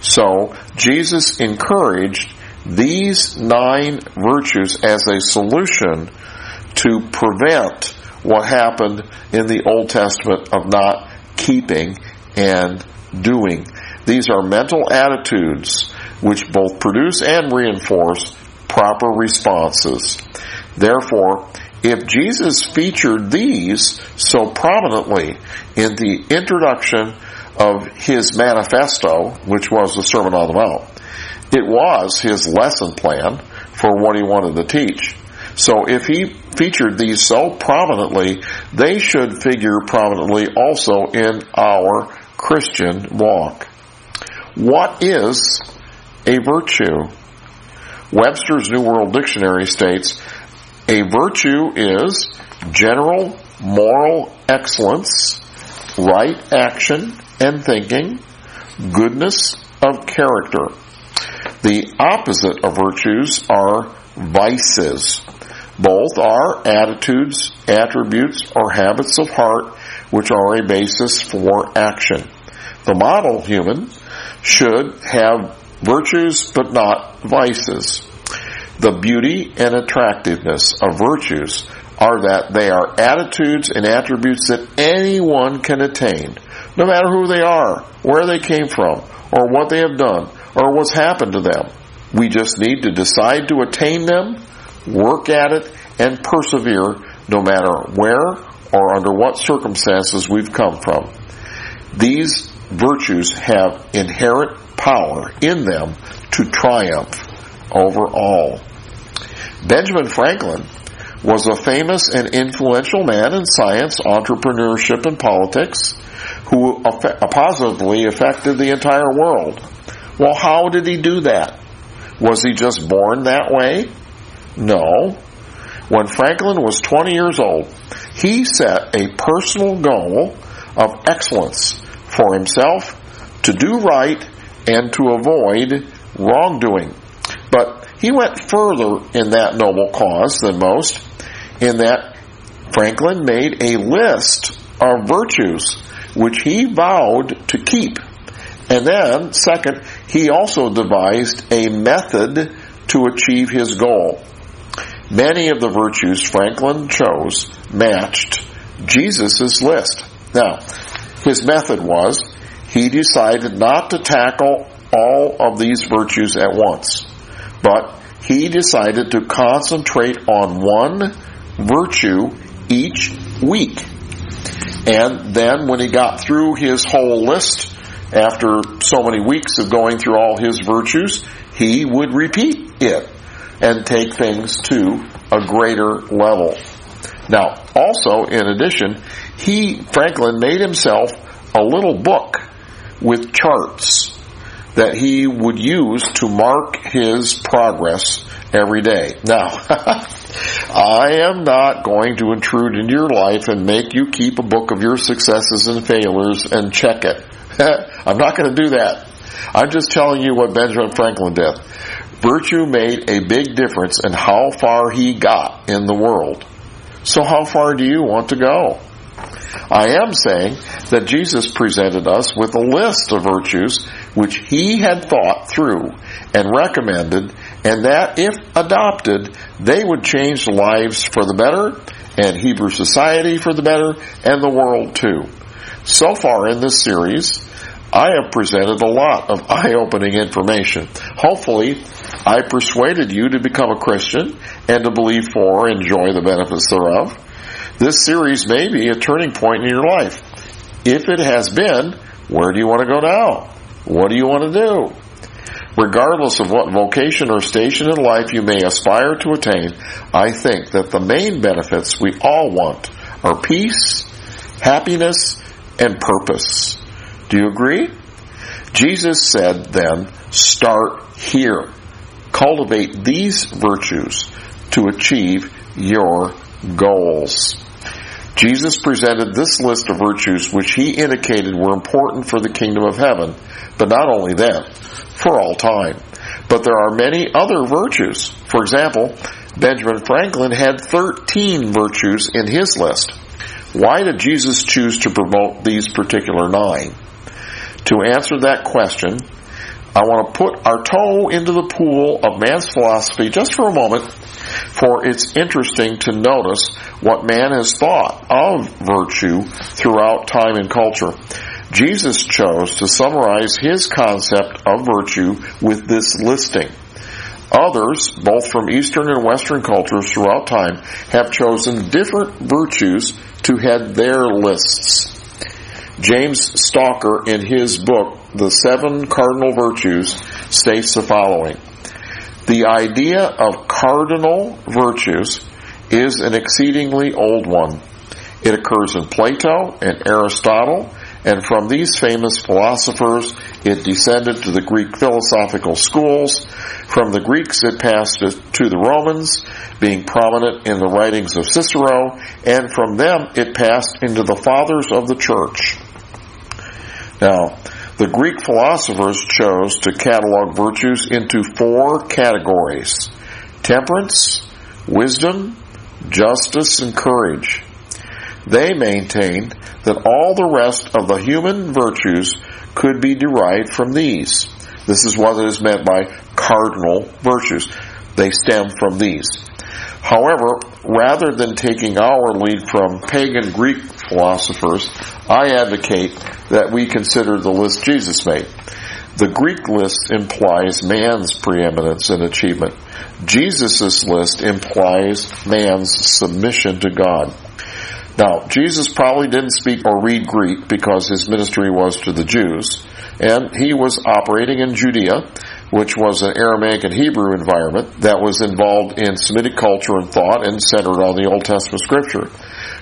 So, Jesus encouraged these nine virtues as a solution to prevent what happened in the Old Testament of not keeping and doing. These are mental attitudes which both produce and reinforce proper responses. Therefore, if Jesus featured these so prominently in the introduction of his manifesto, which was the Sermon on the Mount, it was his lesson plan for what he wanted to teach. So if he featured these so prominently, they should figure prominently also in our Christian walk. What is a virtue? Webster's New World Dictionary states, a virtue is general moral excellence, right action and thinking, goodness of character. The opposite of virtues are vices. Both are attitudes, attributes, or habits of heart which are a basis for action. The model human should have virtues but not vices. The beauty and attractiveness of virtues are that they are attitudes and attributes that anyone can attain, no matter who they are, where they came from, or what they have done, or what's happened to them. We just need to decide to attain them work at it, and persevere no matter where or under what circumstances we've come from. These virtues have inherent power in them to triumph over all. Benjamin Franklin was a famous and influential man in science, entrepreneurship, and politics who positively affected the entire world. Well, how did he do that? Was he just born that way? No. When Franklin was 20 years old, he set a personal goal of excellence for himself to do right and to avoid wrongdoing. But he went further in that noble cause than most, in that Franklin made a list of virtues which he vowed to keep. And then, second, he also devised a method to achieve his goal. Many of the virtues Franklin chose matched Jesus' list. Now, his method was he decided not to tackle all of these virtues at once, but he decided to concentrate on one virtue each week. And then when he got through his whole list, after so many weeks of going through all his virtues, he would repeat it and take things to a greater level. Now, also, in addition, he, Franklin, made himself a little book with charts that he would use to mark his progress every day. Now, I am not going to intrude into your life and make you keep a book of your successes and failures and check it. I'm not going to do that. I'm just telling you what Benjamin Franklin did. Virtue made a big difference in how far he got in the world. So how far do you want to go? I am saying that Jesus presented us with a list of virtues which he had thought through and recommended, and that if adopted, they would change lives for the better, and Hebrew society for the better, and the world too. So far in this series, I have presented a lot of eye-opening information. Hopefully, I persuaded you to become a Christian and to believe for and enjoy the benefits thereof. This series may be a turning point in your life. If it has been, where do you want to go now? What do you want to do? Regardless of what vocation or station in life you may aspire to attain, I think that the main benefits we all want are peace, happiness, and purpose. Do you agree? Jesus said then, start here. Cultivate these virtues to achieve your goals. Jesus presented this list of virtues which he indicated were important for the kingdom of heaven, but not only then, for all time. But there are many other virtues. For example, Benjamin Franklin had 13 virtues in his list. Why did Jesus choose to promote these particular nine? To answer that question, I want to put our toe into the pool of man's philosophy just for a moment for it's interesting to notice what man has thought of virtue throughout time and culture. Jesus chose to summarize his concept of virtue with this listing. Others, both from Eastern and Western cultures throughout time, have chosen different virtues to head their lists. James Stalker, in his book, The Seven Cardinal Virtues, states the following. The idea of cardinal virtues is an exceedingly old one. It occurs in Plato and Aristotle, and from these famous philosophers, it descended to the Greek philosophical schools. From the Greeks, it passed to the Romans, being prominent in the writings of Cicero, and from them, it passed into the fathers of the church. Now, the Greek philosophers chose to catalog virtues into four categories temperance, wisdom, justice, and courage. They maintained that all the rest of the human virtues could be derived from these. This is what is meant by cardinal virtues. They stem from these. However, rather than taking our lead from pagan Greek philosophers, I advocate that we consider the list Jesus made. The Greek list implies man's preeminence and achievement. Jesus' list implies man's submission to God. Now, Jesus probably didn't speak or read Greek because his ministry was to the Jews, and he was operating in Judea, which was an Aramaic and Hebrew environment that was involved in Semitic culture and thought and centered on the Old Testament scripture.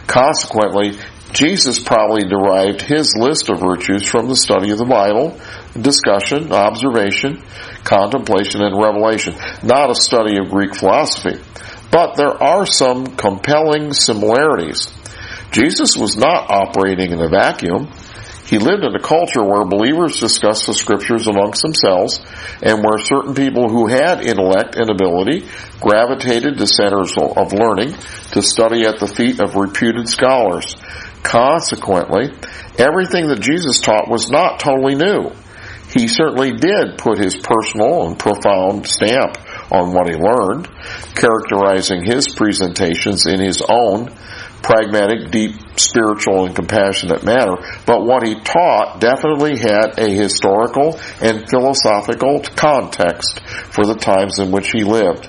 Consequently, Jesus probably derived his list of virtues from the study of the Bible, discussion, observation, contemplation, and revelation, not a study of Greek philosophy. But there are some compelling similarities. Jesus was not operating in a vacuum. He lived in a culture where believers discussed the scriptures amongst themselves and where certain people who had intellect and ability gravitated to centers of learning to study at the feet of reputed scholars. Consequently, everything that Jesus taught was not totally new. He certainly did put his personal and profound stamp on what he learned, characterizing his presentations in his own pragmatic, deep, spiritual, and compassionate manner. But what he taught definitely had a historical and philosophical context for the times in which he lived.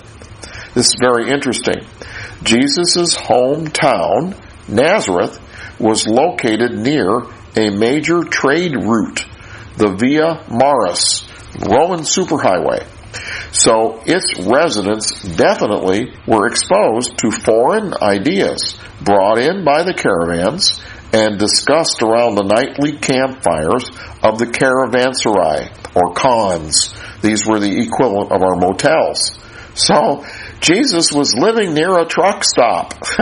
This is very interesting. Jesus' hometown, Nazareth, was located near a major trade route, the Via Maris, Roman superhighway. So its residents definitely were exposed to foreign ideas brought in by the caravans and discussed around the nightly campfires of the caravanserai or khans. These were the equivalent of our motels. So Jesus was living near a truck stop.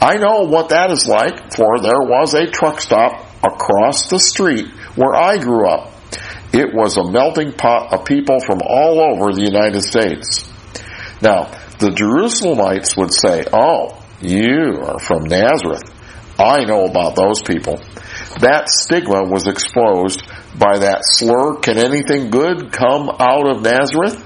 I know what that is like, for there was a truck stop across the street where I grew up. It was a melting pot of people from all over the United States. Now, the Jerusalemites would say, Oh, you are from Nazareth. I know about those people. That stigma was exposed by that slur, can anything good come out of Nazareth?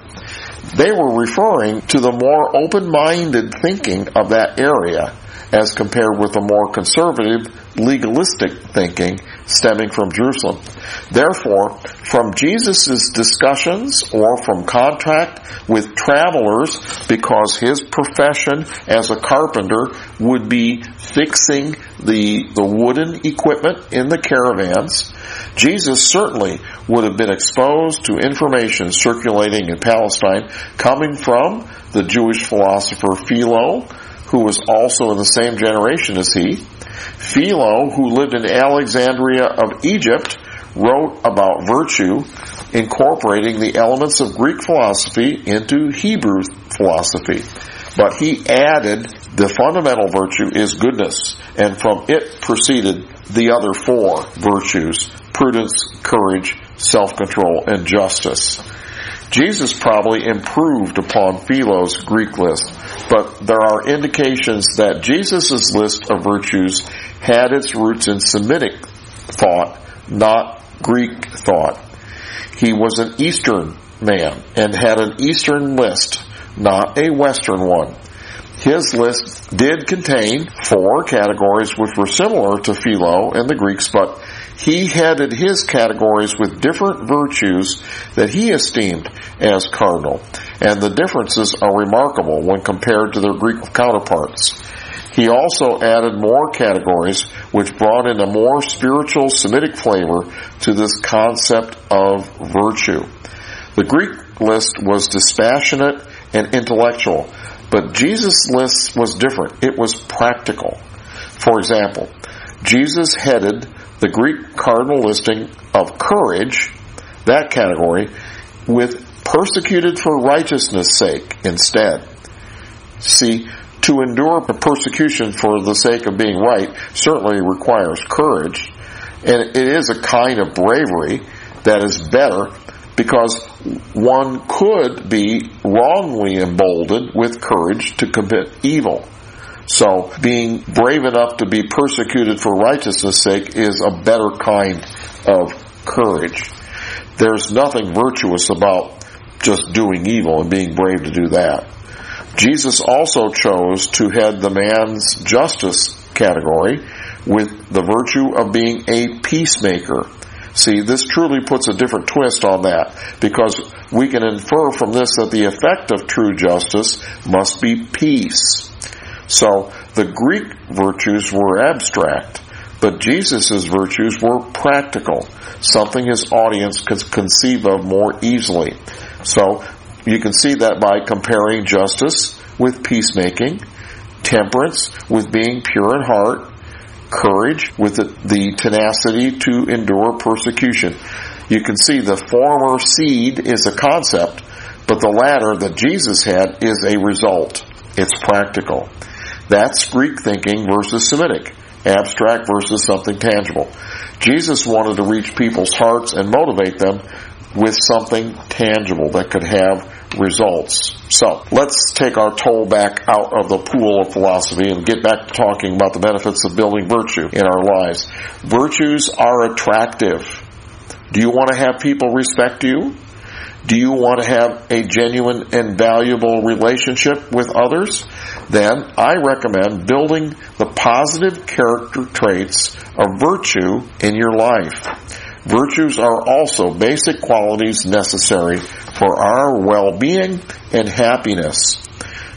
They were referring to the more open-minded thinking of that area as compared with the more conservative, legalistic thinking stemming from Jerusalem. Therefore, from Jesus' discussions or from contact with travelers, because his profession as a carpenter would be fixing the, the wooden equipment in the caravans, Jesus certainly would have been exposed to information circulating in Palestine coming from the Jewish philosopher Philo, who was also in the same generation as he. Philo, who lived in Alexandria of Egypt, wrote about virtue, incorporating the elements of Greek philosophy into Hebrew philosophy. But he added the fundamental virtue is goodness, and from it proceeded the other four virtues prudence, courage, self-control, and justice. Jesus probably improved upon Philo's Greek list, but there are indications that Jesus' list of virtues had its roots in Semitic thought, not Greek thought. He was an Eastern man and had an Eastern list, not a Western one. His list did contain four categories which were similar to Philo and the Greeks, but he headed his categories with different virtues that he esteemed as cardinal, and the differences are remarkable when compared to their Greek counterparts. He also added more categories which brought in a more spiritual Semitic flavor to this concept of virtue. The Greek list was dispassionate and intellectual, but Jesus' list was different. It was practical. For example, Jesus headed the Greek cardinal listing of courage, that category, with persecuted for righteousness' sake instead. See, to endure persecution for the sake of being right certainly requires courage, and it is a kind of bravery that is better because one could be wrongly emboldened with courage to commit evil. So being brave enough to be persecuted for righteousness' sake is a better kind of courage. There's nothing virtuous about just doing evil and being brave to do that. Jesus also chose to head the man's justice category with the virtue of being a peacemaker. See, this truly puts a different twist on that because we can infer from this that the effect of true justice must be peace. So the Greek virtues were abstract. But Jesus' virtues were practical, something his audience could conceive of more easily. So you can see that by comparing justice with peacemaking, temperance with being pure in heart, courage with the, the tenacity to endure persecution. You can see the former seed is a concept, but the latter that Jesus had is a result. It's practical. That's Greek thinking versus Semitic. Abstract versus something tangible. Jesus wanted to reach people's hearts and motivate them with something tangible that could have results. So let's take our toe back out of the pool of philosophy and get back to talking about the benefits of building virtue in our lives. Virtues are attractive. Do you want to have people respect you? Do you want to have a genuine and valuable relationship with others? Then I recommend building the positive character traits of virtue in your life. Virtues are also basic qualities necessary for our well-being and happiness.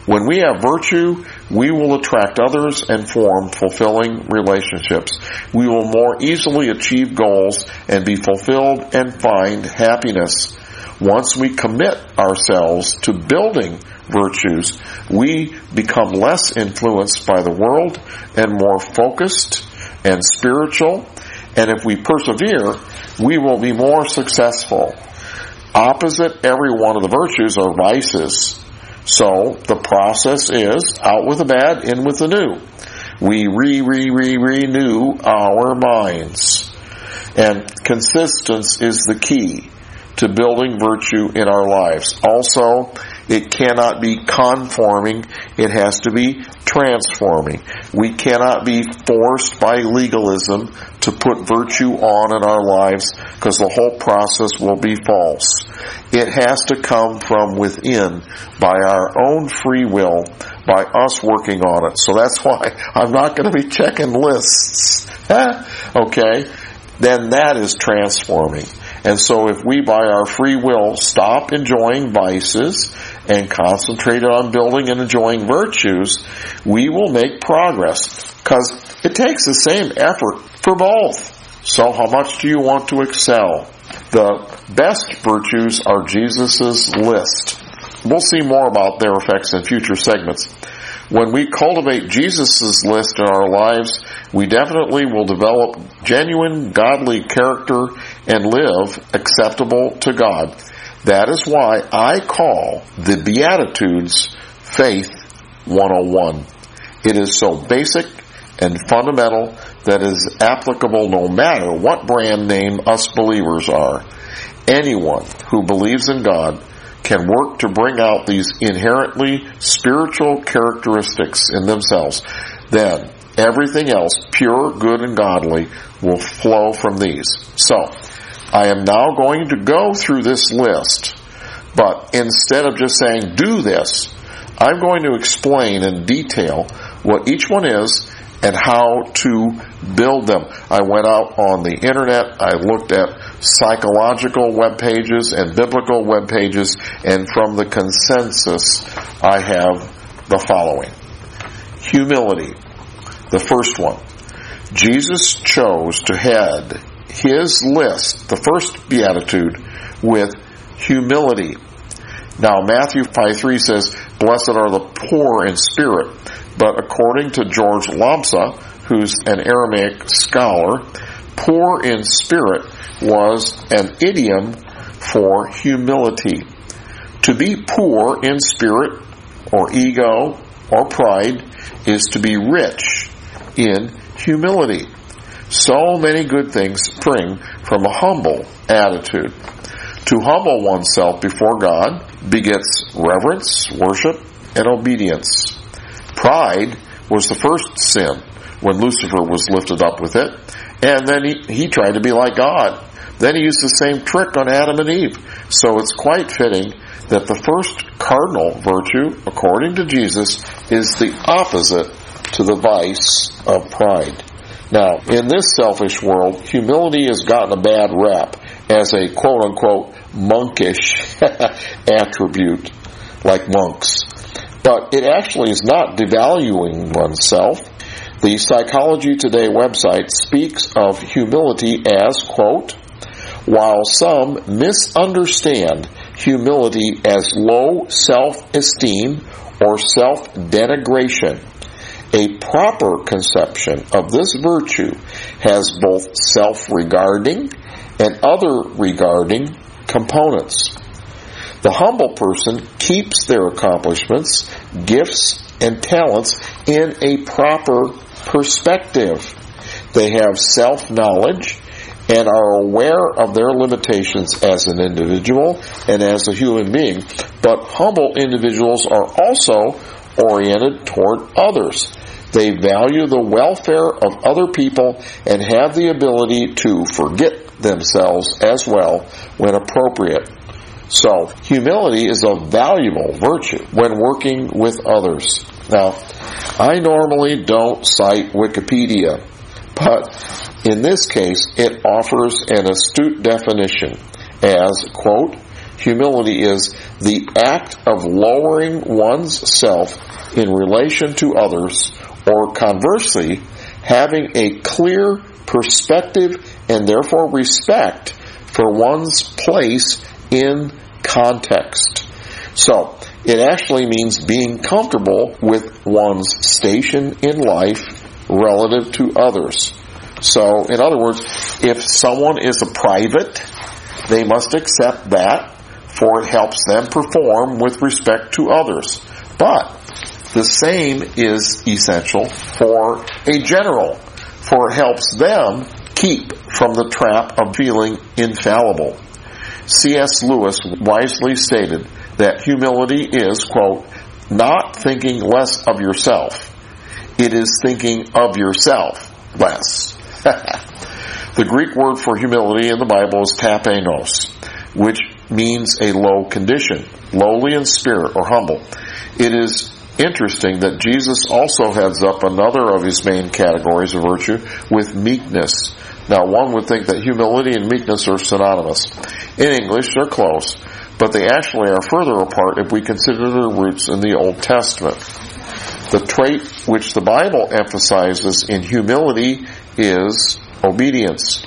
When we have virtue, we will attract others and form fulfilling relationships. We will more easily achieve goals and be fulfilled and find happiness. Once we commit ourselves to building virtues, we become less influenced by the world and more focused and spiritual. And if we persevere, we will be more successful. Opposite every one of the virtues are vices. So the process is out with the bad, in with the new. We re, re, re, renew our minds. And consistency is the key to building virtue in our lives. Also, it cannot be conforming, it has to be transforming. We cannot be forced by legalism to put virtue on in our lives because the whole process will be false. It has to come from within by our own free will, by us working on it. So that's why I'm not going to be checking lists. okay? Then that is transforming. And so if we by our free will stop enjoying vices and concentrate on building and enjoying virtues, we will make progress. Because it takes the same effort for both. So how much do you want to excel? The best virtues are Jesus' list. We'll see more about their effects in future segments. When we cultivate Jesus' list in our lives, we definitely will develop genuine godly character and live acceptable to God. That is why I call the Beatitudes Faith 101. It is so basic and fundamental that is applicable no matter what brand name us believers are. Anyone who believes in God can work to bring out these inherently spiritual characteristics in themselves. Then everything else, pure, good, and godly, will flow from these. So, I am now going to go through this list, but instead of just saying do this, I'm going to explain in detail what each one is and how to build them. I went out on the internet, I looked at psychological web pages and biblical web pages, and from the consensus, I have the following. Humility, the first one. Jesus chose to head his list, the first beatitude, with humility. Now Matthew 5 3 says, Blessed are the poor in spirit. But according to George Lamsa, who's an Aramaic scholar, poor in spirit was an idiom for humility. To be poor in spirit or ego or pride is to be rich in humility. So many good things spring from a humble attitude. To humble oneself before God begets reverence, worship, and obedience. Pride was the first sin when Lucifer was lifted up with it, and then he, he tried to be like God. Then he used the same trick on Adam and Eve. So it's quite fitting that the first cardinal virtue, according to Jesus, is the opposite to the vice of pride. Now, in this selfish world, humility has gotten a bad rap as a quote unquote monkish attribute, like monks. But it actually is not devaluing oneself. The Psychology Today website speaks of humility as, quote, while some misunderstand humility as low self-esteem or self-denigration, a proper conception of this virtue has both self-regarding and other regarding components. The humble person keeps their accomplishments, gifts, and talents in a proper perspective. They have self-knowledge and are aware of their limitations as an individual and as a human being. But humble individuals are also oriented toward others. They value the welfare of other people and have the ability to forget themselves as well when appropriate. So, humility is a valuable virtue when working with others. Now, I normally don't cite Wikipedia, but in this case, it offers an astute definition as, quote, humility is the act of lowering one's self in relation to others, or conversely, having a clear perspective and therefore respect for one's place in context. So, it actually means being comfortable with one's station in life relative to others. So, in other words, if someone is a private, they must accept that, for it helps them perform with respect to others. But the same is essential for a general, for it helps them keep from the trap of feeling infallible. C.S. Lewis wisely stated that humility is, quote, not thinking less of yourself. It is thinking of yourself less. the Greek word for humility in the Bible is tapenos, which means a low condition, lowly in spirit or humble. It is interesting that Jesus also heads up another of his main categories of virtue with meekness. Now, one would think that humility and meekness are synonymous. In English, they're close, but they actually are further apart if we consider their roots in the Old Testament. The trait which the Bible emphasizes in humility is obedience.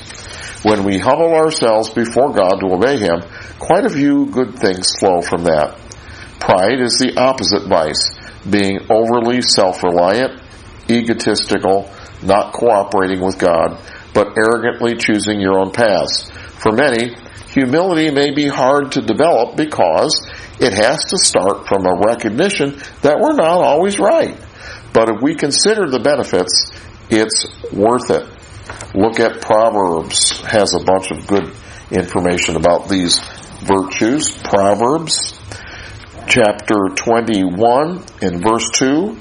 When we humble ourselves before God to obey Him, quite a few good things flow from that. Pride is the opposite vice, being overly self-reliant, egotistical, not cooperating with God, but arrogantly choosing your own paths. For many, humility may be hard to develop because it has to start from a recognition that we're not always right. But if we consider the benefits, it's worth it. Look at Proverbs, has a bunch of good information about these virtues. Proverbs chapter 21 in verse 2.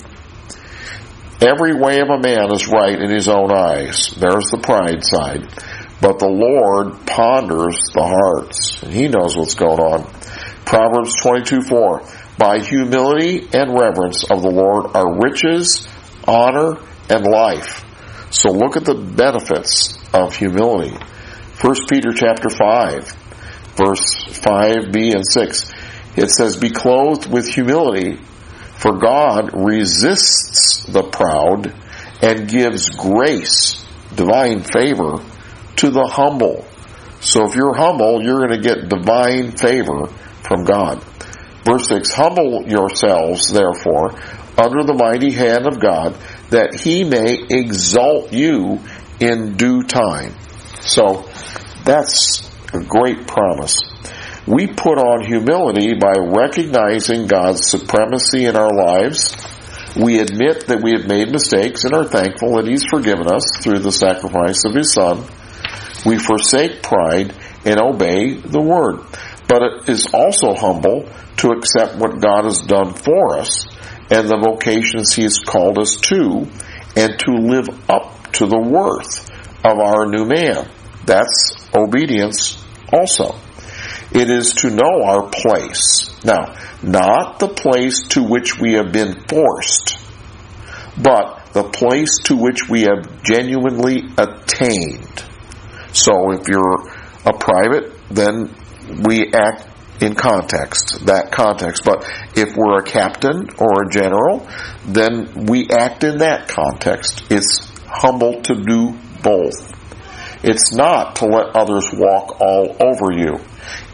Every way of a man is right in his own eyes. There's the pride side. But the Lord ponders the hearts, and He knows what's going on. Proverbs 22 4. By humility and reverence of the Lord are riches, honor, and life. So look at the benefits of humility. 1 Peter chapter 5, verse 5b and 6. It says, Be clothed with humility, for God resists the proud and gives grace, divine favor, to the humble. So if you're humble, you're going to get divine favor from God. Verse 6, Humble yourselves, therefore, under the mighty hand of God, that he may exalt you in due time. So, that's a great promise. We put on humility by recognizing God's supremacy in our lives. We admit that we have made mistakes and are thankful that He's forgiven us through the sacrifice of His Son. We forsake pride and obey the Word. But it is also humble to accept what God has done for us and the vocations He has called us to and to live up to the worth of our new man. That's obedience also. It is to know our place. Now, not the place to which we have been forced, but the place to which we have genuinely attained. So if you're a private, then we act in context, that context. But if we're a captain or a general, then we act in that context. It's humble to do both. It's not to let others walk all over you.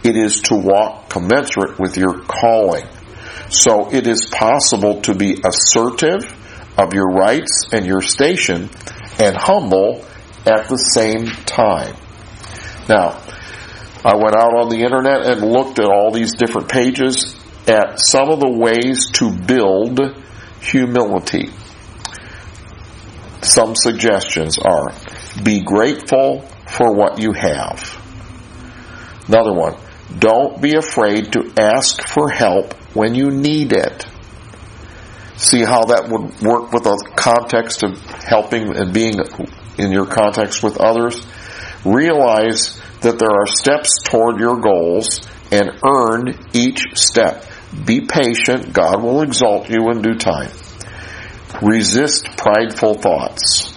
It is to walk commensurate with your calling. So it is possible to be assertive of your rights and your station and humble at the same time. Now, I went out on the internet and looked at all these different pages at some of the ways to build humility. Some suggestions are be grateful for what you have. Another one, don't be afraid to ask for help when you need it. See how that would work with the context of helping and being in your context with others? Realize that there are steps toward your goals and earn each step. Be patient. God will exalt you in due time. Resist prideful thoughts.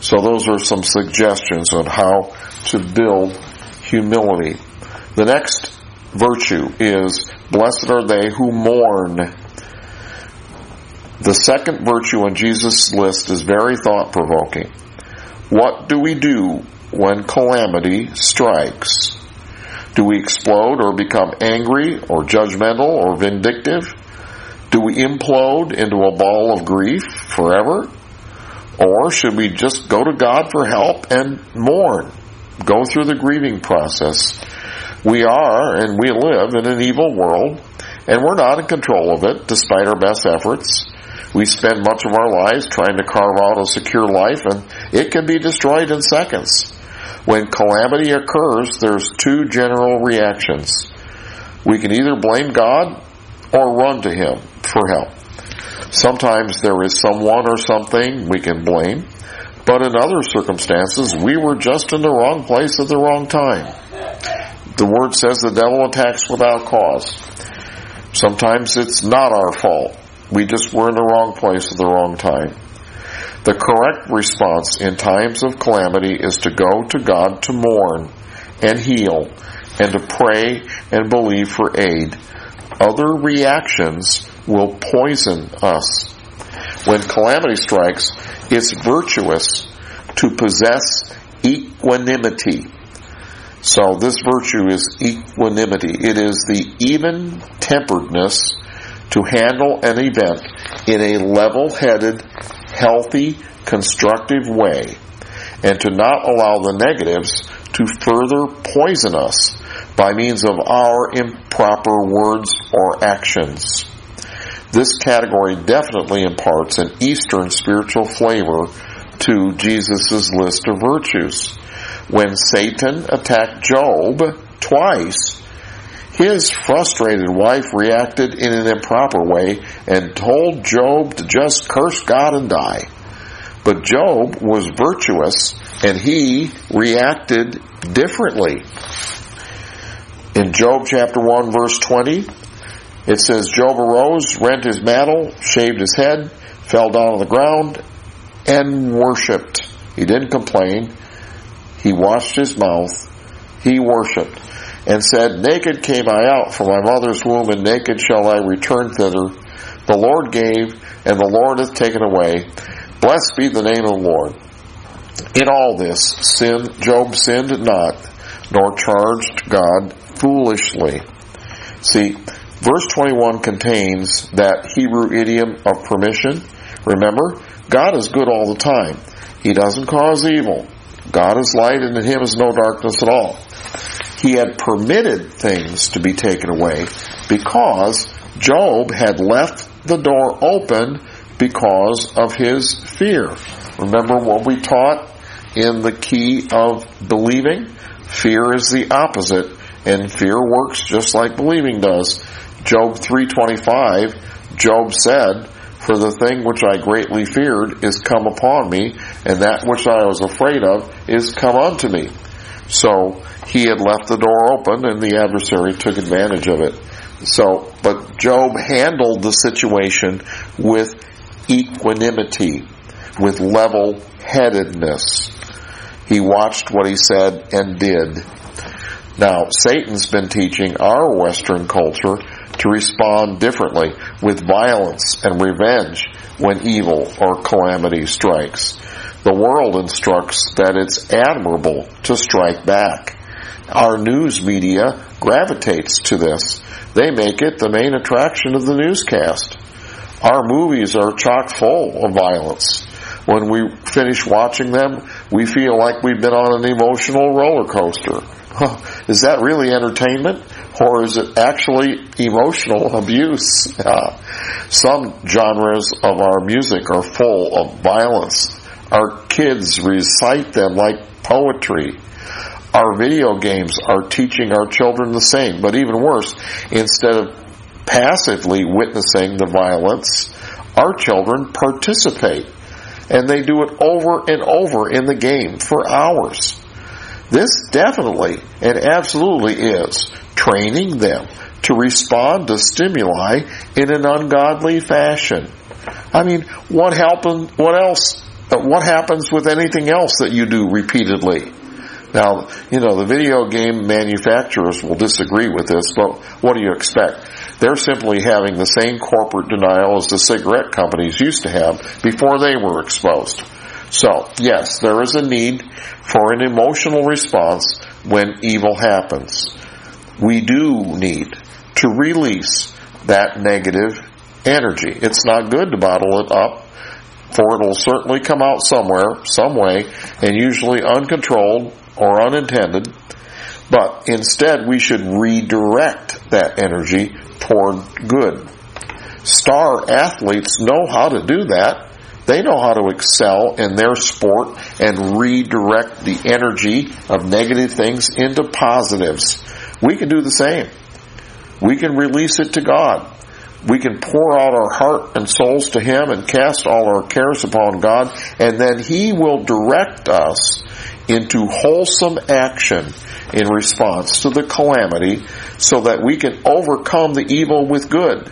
So those are some suggestions on how to build humility. The next virtue is blessed are they who mourn. The second virtue on Jesus' list is very thought provoking. What do we do when calamity strikes? Do we explode or become angry or judgmental or vindictive? Do we implode into a ball of grief forever? Or should we just go to God for help and mourn? Go through the grieving process. We are and we live in an evil world and we're not in control of it despite our best efforts. We spend much of our lives trying to carve out a secure life and it can be destroyed in seconds. When calamity occurs, there's two general reactions. We can either blame God or run to Him for help. Sometimes there is someone or something we can blame, but in other circumstances, we were just in the wrong place at the wrong time. The word says the devil attacks without cause. Sometimes it's not our fault. We just were in the wrong place at the wrong time. The correct response in times of calamity is to go to God to mourn and heal and to pray and believe for aid. Other reactions will poison us. When calamity strikes, it's virtuous to possess equanimity. So this virtue is equanimity. It is the even temperedness to handle an event in a level-headed, healthy, constructive way and to not allow the negatives to further poison us by means of our improper words or actions. This category definitely imparts an Eastern spiritual flavor to Jesus' list of virtues. When Satan attacked Job twice, his frustrated wife reacted in an improper way and told Job to just curse God and die. But Job was virtuous and he reacted differently. In Job chapter 1 verse 20, it says, Job arose, rent his mantle, shaved his head, fell down on the ground, and worshiped. He didn't complain. He washed his mouth. He worshiped and said, Naked came I out from my mother's womb, and naked shall I return thither. The Lord gave, and the Lord hath taken away. Blessed be the name of the Lord. In all this, sin, Job sinned not, nor charged God foolishly. See, verse 21 contains that Hebrew idiom of permission. Remember, God is good all the time. He doesn't cause evil. God is light and in Him is no darkness at all he had permitted things to be taken away because Job had left the door open because of his fear. Remember what we taught in the key of believing? Fear is the opposite and fear works just like believing does. Job 325, Job said, for the thing which I greatly feared is come upon me, and that which I was afraid of is come unto me. So he had left the door open and the adversary took advantage of it. So, but Job handled the situation with equanimity, with level headedness. He watched what he said and did. Now, Satan's been teaching our Western culture to respond differently with violence and revenge when evil or calamity strikes. The world instructs that it's admirable to strike back. Our news media gravitates to this. They make it the main attraction of the newscast. Our movies are chock full of violence. When we finish watching them, we feel like we've been on an emotional roller coaster. Is that really entertainment? Or is it actually emotional abuse? Uh, some genres of our music are full of violence. Our kids recite them like poetry. Our video games are teaching our children the same, but even worse, instead of passively witnessing the violence, our children participate. And they do it over and over in the game for hours. This definitely and absolutely is training them to respond to stimuli in an ungodly fashion. I mean, what happen, what else, uh, what happens with anything else that you do repeatedly? Now, you know, the video game manufacturers will disagree with this, but what do you expect? They're simply having the same corporate denial as the cigarette companies used to have before they were exposed. So, yes, there is a need for an emotional response when evil happens. We do need to release that negative energy. It's not good to bottle it up, for it'll certainly come out somewhere, some way, and usually uncontrolled or unintended. But instead, we should redirect that energy toward good. Star athletes know how to do that. They know how to excel in their sport and redirect the energy of negative things into positives. We can do the same. We can release it to God. We can pour out our heart and souls to Him and cast all our cares upon God, and then He will direct us into wholesome action in response to the calamity so that we can overcome the evil with good.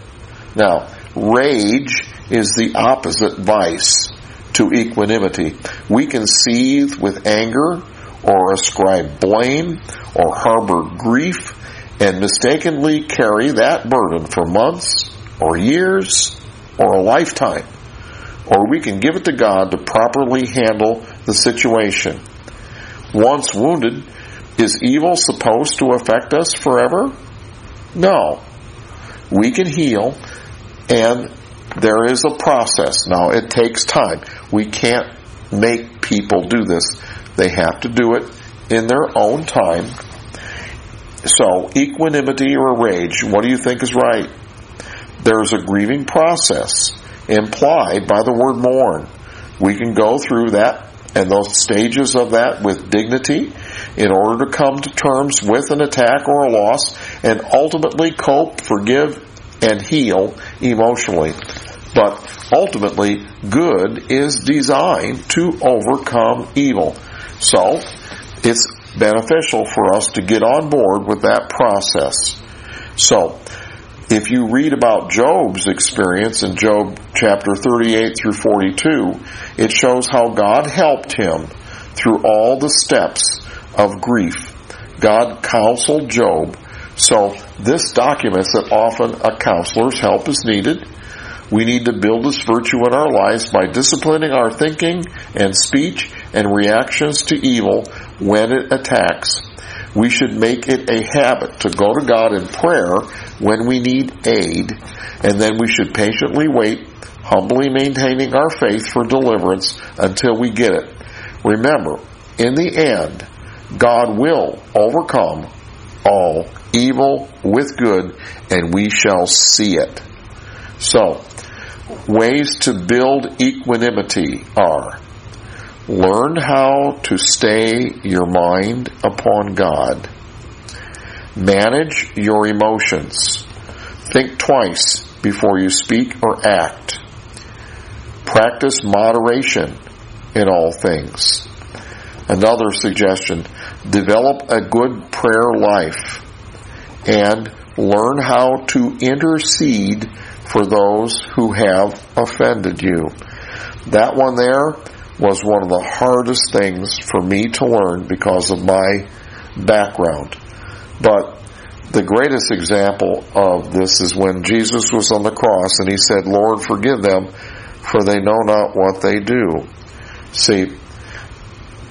Now, rage is the opposite vice to equanimity. We can seethe with anger or ascribe blame or harbor grief and mistakenly carry that burden for months or years or a lifetime. Or we can give it to God to properly handle the situation. Once wounded, is evil supposed to affect us forever? No. We can heal and there is a process. Now it takes time. We can't make people do this. They have to do it in their own time. So equanimity or rage, what do you think is right? There's a grieving process implied by the word mourn. We can go through that and those stages of that with dignity in order to come to terms with an attack or a loss and ultimately cope, forgive, and heal emotionally. But ultimately, good is designed to overcome evil. So, it's beneficial for us to get on board with that process. So, if you read about Job's experience in Job chapter 38 through 42, it shows how God helped him through all the steps of grief. God counseled Job. So this documents that often a counselor's help is needed. We need to build this virtue in our lives by disciplining our thinking and speech and reactions to evil when it attacks. We should make it a habit to go to God in prayer when we need aid, and then we should patiently wait, humbly maintaining our faith for deliverance until we get it. Remember, in the end, God will overcome all evil with good, and we shall see it. So, ways to build equanimity are learn how to stay your mind upon God, manage your emotions, think twice before you speak or act, practice moderation in all things. Another suggestion, develop a good prayer life and learn how to intercede for those who have offended you. That one there was one of the hardest things for me to learn because of my background. But the greatest example of this is when Jesus was on the cross and he said, Lord, forgive them, for they know not what they do. See,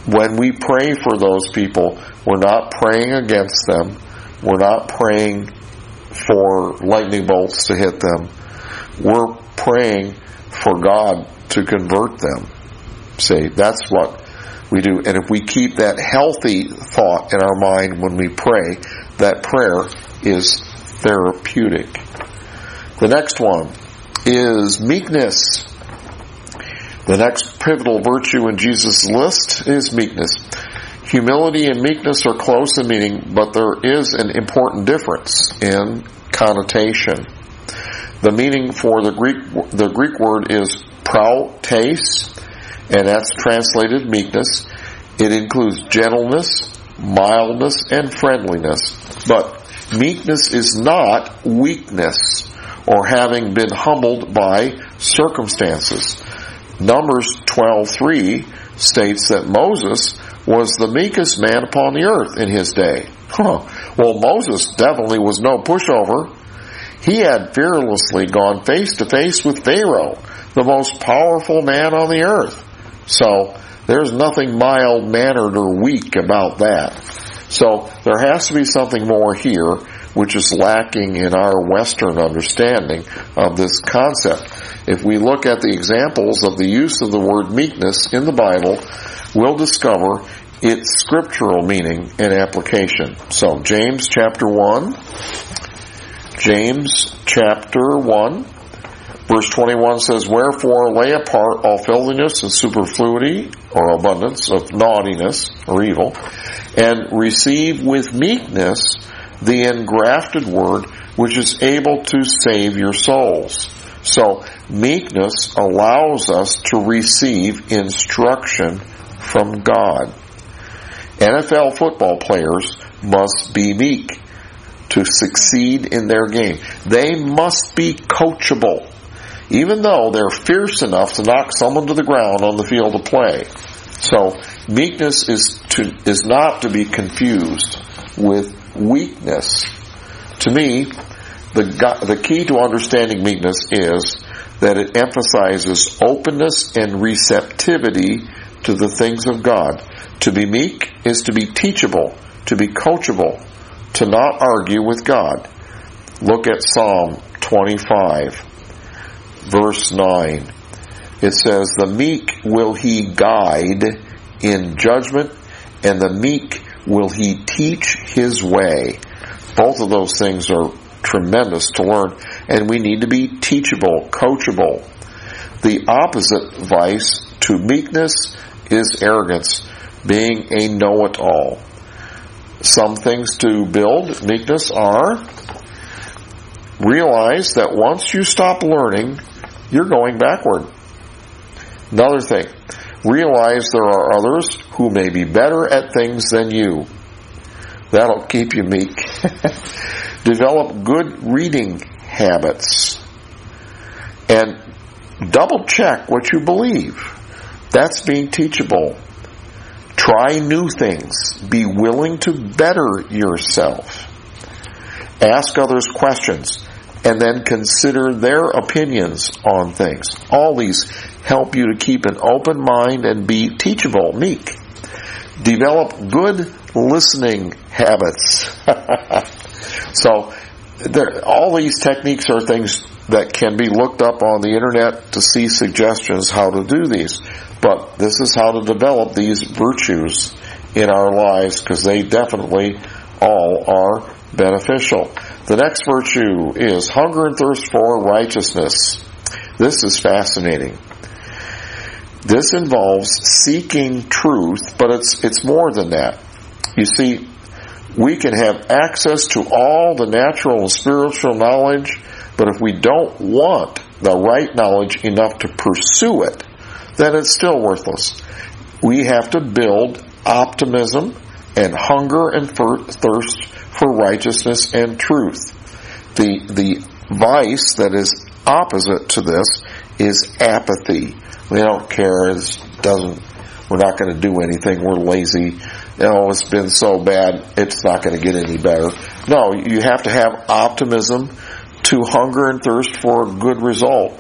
when we pray for those people, we're not praying against them. We're not praying for lightning bolts to hit them. We're praying for God to convert them. See, that's what we do. And if we keep that healthy thought in our mind when we pray, that prayer is therapeutic. The next one is meekness. The next pivotal virtue in Jesus' list is meekness. Humility and meekness are close in meaning, but there is an important difference in connotation. The meaning for the Greek the Greek word is prautes, and that's translated meekness. It includes gentleness, mildness, and friendliness. But meekness is not weakness or having been humbled by circumstances. Numbers 12:3 states that Moses was the meekest man upon the earth in his day. Huh. Well, Moses definitely was no pushover. He had fearlessly gone face to face with Pharaoh, the most powerful man on the earth. So, there's nothing mild mannered or weak about that. So, there has to be something more here, which is lacking in our Western understanding of this concept. If we look at the examples of the use of the word meekness in the Bible, we'll discover its scriptural meaning and application. So, James chapter 1, James chapter 1, verse 21 says, Wherefore lay apart all filthiness and superfluity, or abundance of naughtiness or evil, and receive with meekness the engrafted word which is able to save your souls. So, meekness allows us to receive instruction from God. NFL football players must be meek to succeed in their game. They must be coachable, even though they're fierce enough to knock someone to the ground on the field of play. So meekness is to is not to be confused with weakness. To me, the the key to understanding meekness is that it emphasizes openness and receptivity to the things of God. To be meek is to be teachable, to be coachable, to not argue with God. Look at Psalm 25, verse 9. It says, The meek will he guide in judgment, and the meek will he teach his way. Both of those things are tremendous to learn, and we need to be teachable, coachable. The opposite vice to meekness is arrogance, being a know-it-all. Some things to build meekness are realize that once you stop learning, you're going backward. Another thing, realize there are others who may be better at things than you. That'll keep you meek. Develop good reading habits. And double check what you believe. That's being teachable. Try new things. Be willing to better yourself. Ask others questions and then consider their opinions on things. All these help you to keep an open mind and be teachable, meek. Develop good listening habits. so, there, all these techniques are things that can be looked up on the internet to see suggestions how to do these. But this is how to develop these virtues in our lives because they definitely all are beneficial. The next virtue is hunger and thirst for righteousness. This is fascinating. This involves seeking truth, but it's, it's more than that. You see, we can have access to all the natural and spiritual knowledge, but if we don't want the right knowledge enough to pursue it, then it's still worthless. We have to build optimism and hunger and thirst for righteousness and truth. The, the vice that is opposite to this is apathy. We don't care. It doesn't, we're not going to do anything. We're lazy. oh, it's been so bad, it's not going to get any better. No, you have to have optimism to hunger and thirst for a good result.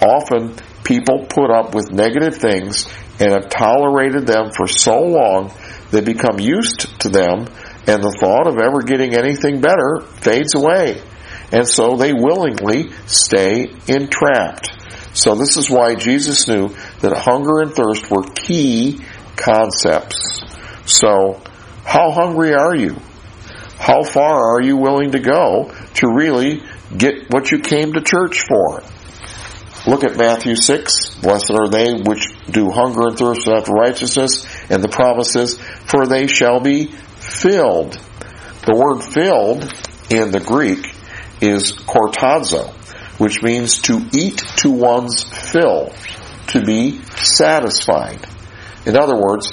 Often people put up with negative things and have tolerated them for so long they become used to them and the thought of ever getting anything better fades away. And so they willingly stay entrapped. So this is why Jesus knew that hunger and thirst were key concepts. So, how hungry are you? How far are you willing to go to really get what you came to church for? Look at Matthew 6. Blessed are they which do hunger and thirst after righteousness, and the promises, for they shall be filled. The word filled in the Greek is kortazo, which means to eat to one's fill, to be satisfied. In other words,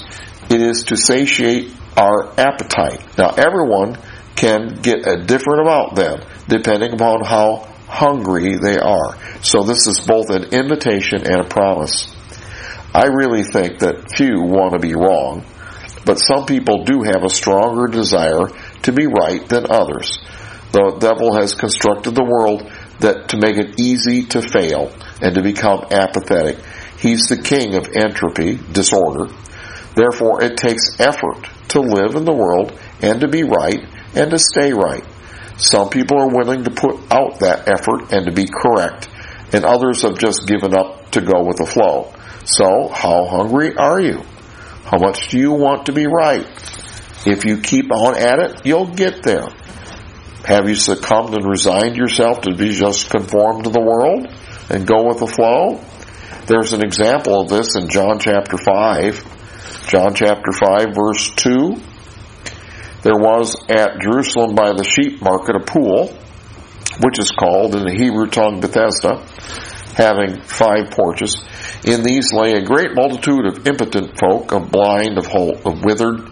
it is to satiate our appetite. Now everyone can get a different amount then, depending upon how hungry they are. So this is both an invitation and a promise. I really think that few want to be wrong, but some people do have a stronger desire to be right than others. The devil has constructed the world that to make it easy to fail and to become apathetic. He's the king of entropy, disorder. Therefore, it takes effort to live in the world and to be right and to stay right. Some people are willing to put out that effort and to be correct, and others have just given up to go with the flow. So, how hungry are you? How much do you want to be right? If you keep on at it, you'll get there. Have you succumbed and resigned yourself to be just conformed to the world and go with the flow? There's an example of this in John chapter 5. John chapter 5 verse 2 there was at Jerusalem by the sheep market a pool, which is called in the Hebrew tongue Bethesda, having five porches. In these lay a great multitude of impotent folk, of blind, of, whole, of withered,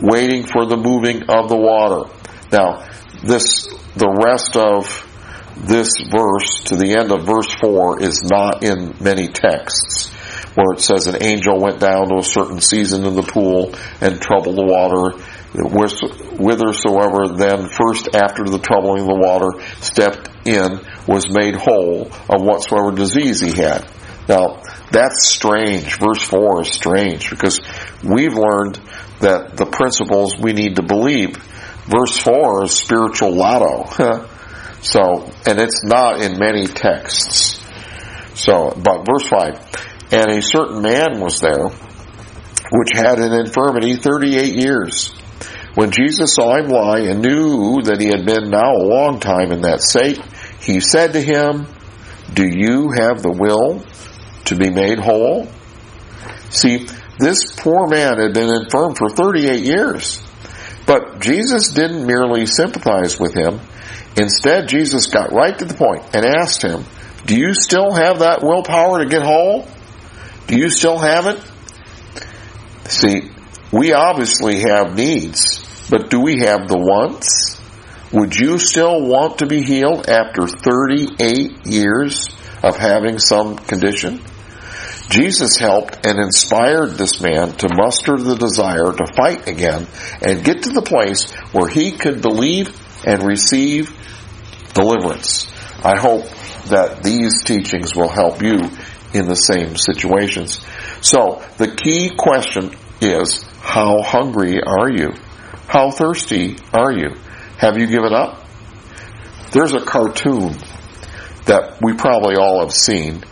waiting for the moving of the water. Now, this, the rest of this verse to the end of verse 4 is not in many texts where it says an angel went down to a certain season in the pool and troubled the water whithersoever then first after the troubling of the water stepped in was made whole of whatsoever disease he had. Now, that's strange. Verse 4 is strange because we've learned that the principles we need to believe. Verse 4 is spiritual lotto. so, and it's not in many texts. So, but verse 5, and a certain man was there which had an infirmity 38 years. When Jesus saw him lie and knew that he had been now a long time in that state, he said to him, Do you have the will to be made whole? See, this poor man had been infirm for 38 years. But Jesus didn't merely sympathize with him. Instead, Jesus got right to the point and asked him, Do you still have that willpower to get whole? Do you still have it? See, we obviously have needs. But do we have the wants? Would you still want to be healed after 38 years of having some condition? Jesus helped and inspired this man to muster the desire to fight again and get to the place where he could believe and receive deliverance. I hope that these teachings will help you in the same situations. So the key question is, how hungry are you? How thirsty are you? Have you given up? There's a cartoon that we probably all have seen,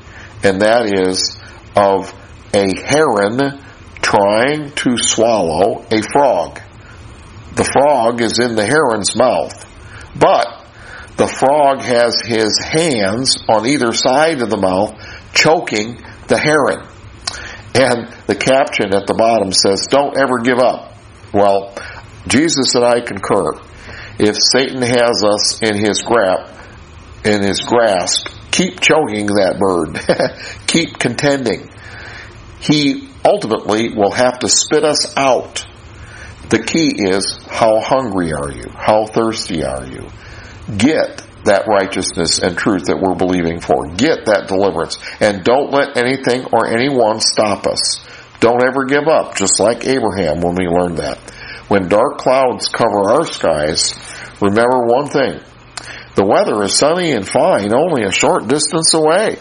and that is of a heron trying to swallow a frog. The frog is in the heron's mouth, but the frog has his hands on either side of the mouth choking the heron. And the caption at the bottom says, don't ever give up. Well, Jesus and I concur. If Satan has us in his grasp, in his grasp, keep choking that bird. keep contending. He ultimately will have to spit us out. The key is how hungry are you? How thirsty are you? Get that righteousness and truth that we're believing for. Get that deliverance. And don't let anything or anyone stop us. Don't ever give up, just like Abraham when we learned that. When dark clouds cover our skies, remember one thing. The weather is sunny and fine only a short distance away.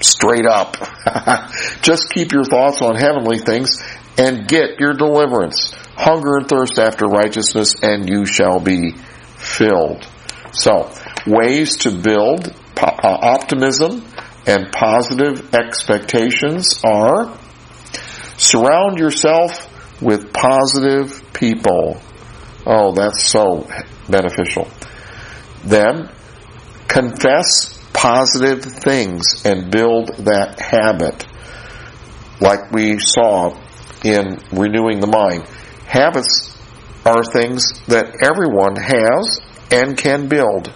Straight up. just keep your thoughts on heavenly things and get your deliverance. Hunger and thirst after righteousness and you shall be filled. So, ways to build uh, optimism and positive expectations are surround yourself with positive people. Oh, that's so beneficial. Then confess positive things and build that habit. Like we saw in renewing the mind. Habits are things that everyone has and can build.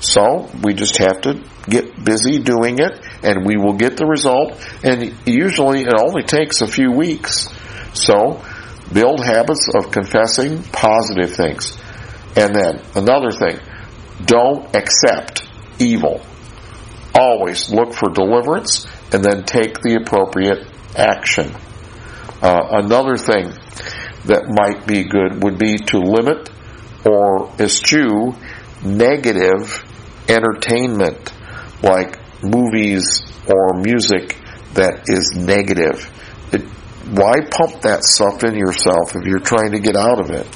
So we just have to get busy doing it and we will get the result and usually it only takes a few weeks. So build habits of confessing positive things. And then another thing, don't accept evil. Always look for deliverance and then take the appropriate action. Uh, another thing that might be good would be to limit or eschew negative entertainment like movies or music that is negative. It, why pump that stuff in yourself if you're trying to get out of it?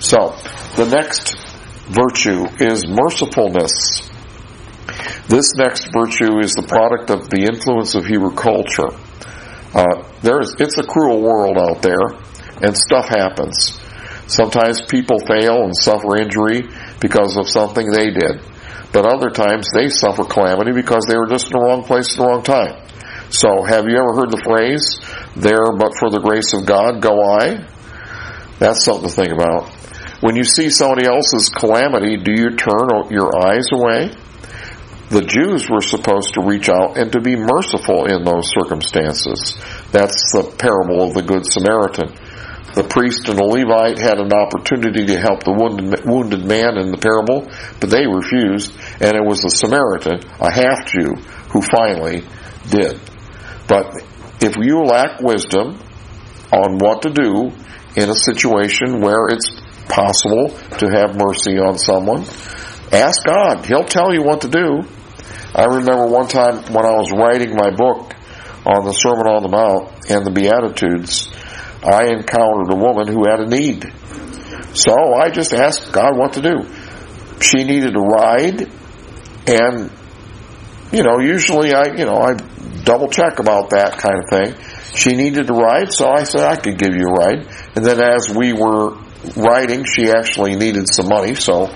So, the next virtue is mercifulness. This next virtue is the product of the influence of Hebrew culture. Uh, there's, it's a cruel world out there, and stuff happens. Sometimes people fail and suffer injury because of something they did. But other times they suffer calamity because they were just in the wrong place at the wrong time. So have you ever heard the phrase, there but for the grace of God go I? That's something to think about. When you see somebody else's calamity, do you turn your eyes away? The Jews were supposed to reach out and to be merciful in those circumstances. That's the parable of the Good Samaritan the priest and the Levite had an opportunity to help the wounded, wounded man in the parable, but they refused, and it was the Samaritan, a half Jew, who finally did. But if you lack wisdom on what to do in a situation where it's possible to have mercy on someone, ask God. He'll tell you what to do. I remember one time when I was writing my book on the Sermon on the Mount and the Beatitudes, I encountered a woman who had a need. So I just asked God what to do. She needed a ride, and you know, usually I, you know, I double check about that kind of thing. She needed a ride, so I said I could give you a ride. And then as we were riding, she actually needed some money, so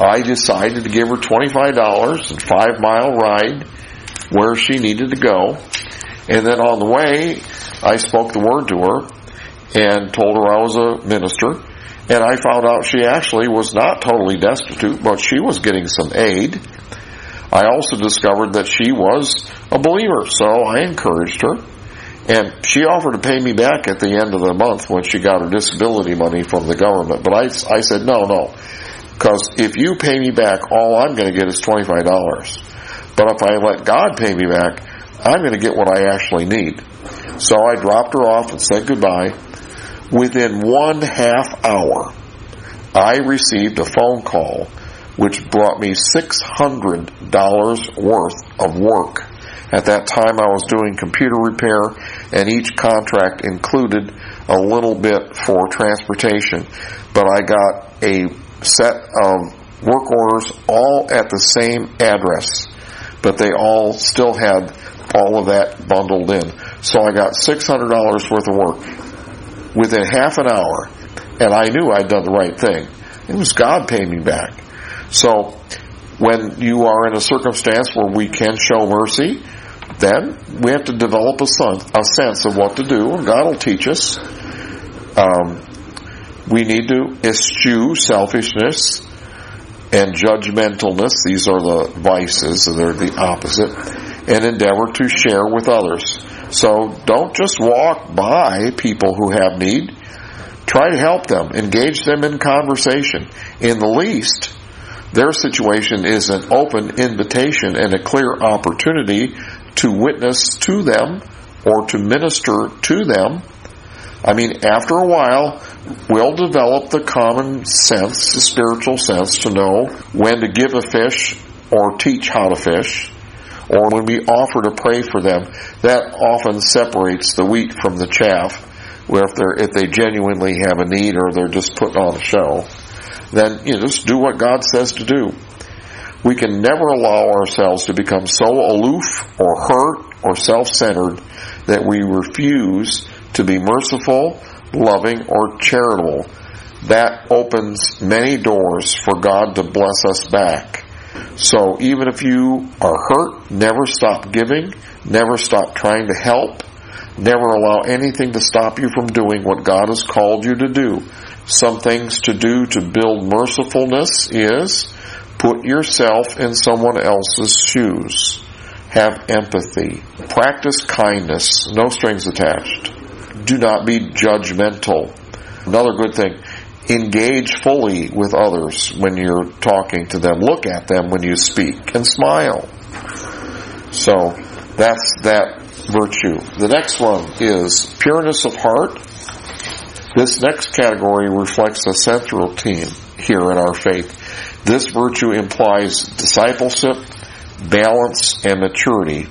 I decided to give her $25 and five mile ride where she needed to go. And then on the way, I spoke the word to her and told her I was a minister. And I found out she actually was not totally destitute, but she was getting some aid. I also discovered that she was a believer, so I encouraged her. And she offered to pay me back at the end of the month when she got her disability money from the government. But I, I said, no, no. Because if you pay me back, all I'm going to get is $25. But if I let God pay me back, I'm going to get what I actually need. So I dropped her off and said goodbye. Within one half hour, I received a phone call which brought me $600 worth of work. At that time I was doing computer repair and each contract included a little bit for transportation. But I got a set of work orders all at the same address. But they all still had all of that bundled in. So I got $600 worth of work within half an hour, and I knew I'd done the right thing. It was God paying me back. So, when you are in a circumstance where we can show mercy, then we have to develop a, son, a sense of what to do, and God will teach us. Um, we need to eschew selfishness and judgmentalness. These are the vices, and they're the opposite. And endeavor to share with others. So don't just walk by people who have need. Try to help them. Engage them in conversation. In the least, their situation is an open invitation and a clear opportunity to witness to them or to minister to them. I mean, after a while, we'll develop the common sense, the spiritual sense to know when to give a fish or teach how to fish, or when we offer to pray for them. That often separates the wheat from the chaff. Where if they're if they genuinely have a need or they're just putting on a show, then you know, just do what God says to do. We can never allow ourselves to become so aloof or hurt or self-centered that we refuse to be merciful, loving, or charitable. That opens many doors for God to bless us back. So even if you are hurt, never stop giving, never stop trying to help, never allow anything to stop you from doing what God has called you to do. Some things to do to build mercifulness is put yourself in someone else's shoes. Have empathy. Practice kindness. No strings attached. Do not be judgmental. Another good thing. Engage fully with others when you're talking to them. Look at them when you speak and smile. So that's that virtue. The next one is pureness of heart. This next category reflects a central theme here in our faith. This virtue implies discipleship, balance, and maturity.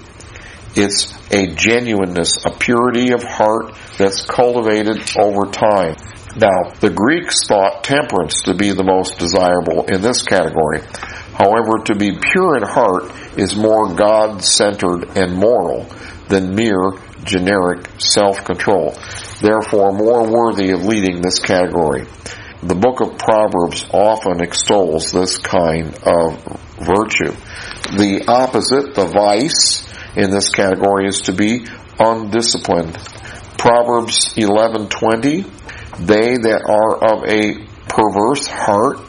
It's a genuineness, a purity of heart that's cultivated over time. Now, the Greeks thought temperance to be the most desirable in this category. However, to be pure in heart is more God-centered and moral than mere generic self-control. Therefore, more worthy of leading this category. The book of Proverbs often extols this kind of virtue. The opposite, the vice, in this category is to be undisciplined. Proverbs 11:20 They that are of a perverse heart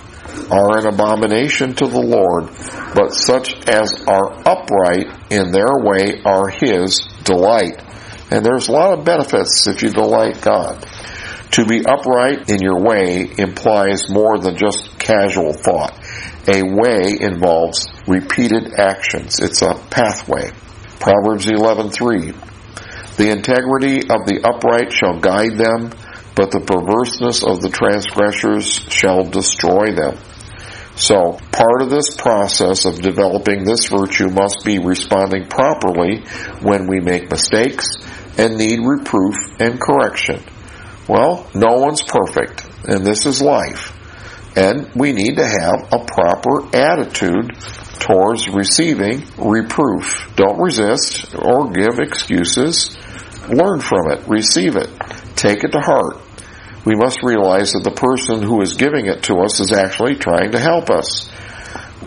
are an abomination to the Lord, but such as are upright in their way are his delight. And there's a lot of benefits if you delight God. To be upright in your way implies more than just casual thought. A way involves repeated actions. It's a pathway. Proverbs 11:3 The integrity of the upright shall guide them, but the perverseness of the transgressors shall destroy them. So, part of this process of developing this virtue must be responding properly when we make mistakes and need reproof and correction. Well, no one's perfect, and this is life. And we need to have a proper attitude towards receiving reproof. Don't resist or give excuses. Learn from it. Receive it. Take it to heart. We must realize that the person who is giving it to us is actually trying to help us.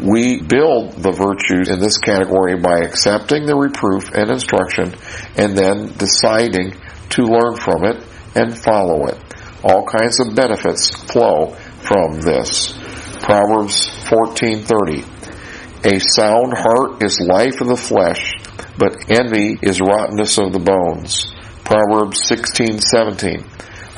We build the virtues in this category by accepting the reproof and instruction and then deciding to learn from it and follow it. All kinds of benefits flow from this. Proverbs 14:30 A sound heart is life of the flesh, but envy is rottenness of the bones. Proverbs 16:17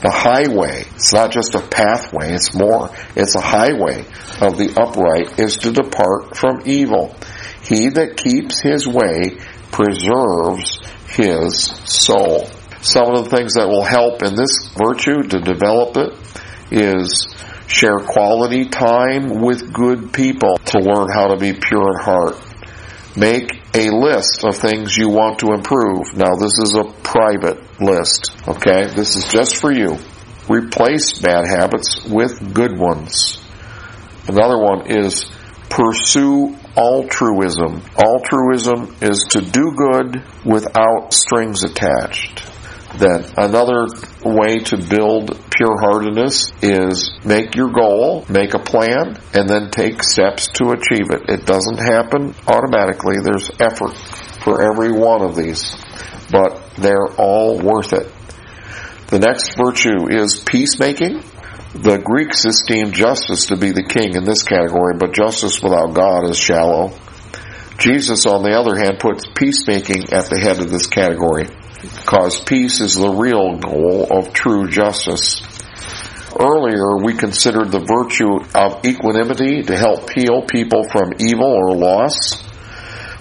The highway, it's not just a pathway, it's more, it's a highway of the upright is to depart from evil. He that keeps his way preserves his soul. Some of the things that will help in this virtue to develop it is share quality time with good people to learn how to be pure in heart. Make a list of things you want to improve. Now this is a private list, okay? This is just for you. Replace bad habits with good ones. Another one is pursue altruism. Altruism is to do good without strings attached. Then another way to build pure heartedness is make your goal, make a plan, and then take steps to achieve it. It doesn't happen automatically. There's effort for every one of these, but they're all worth it. The next virtue is peacemaking. The Greeks esteemed justice to be the king in this category, but justice without God is shallow. Jesus, on the other hand, puts peacemaking at the head of this category because peace is the real goal of true justice. Earlier, we considered the virtue of equanimity to help heal people from evil or loss.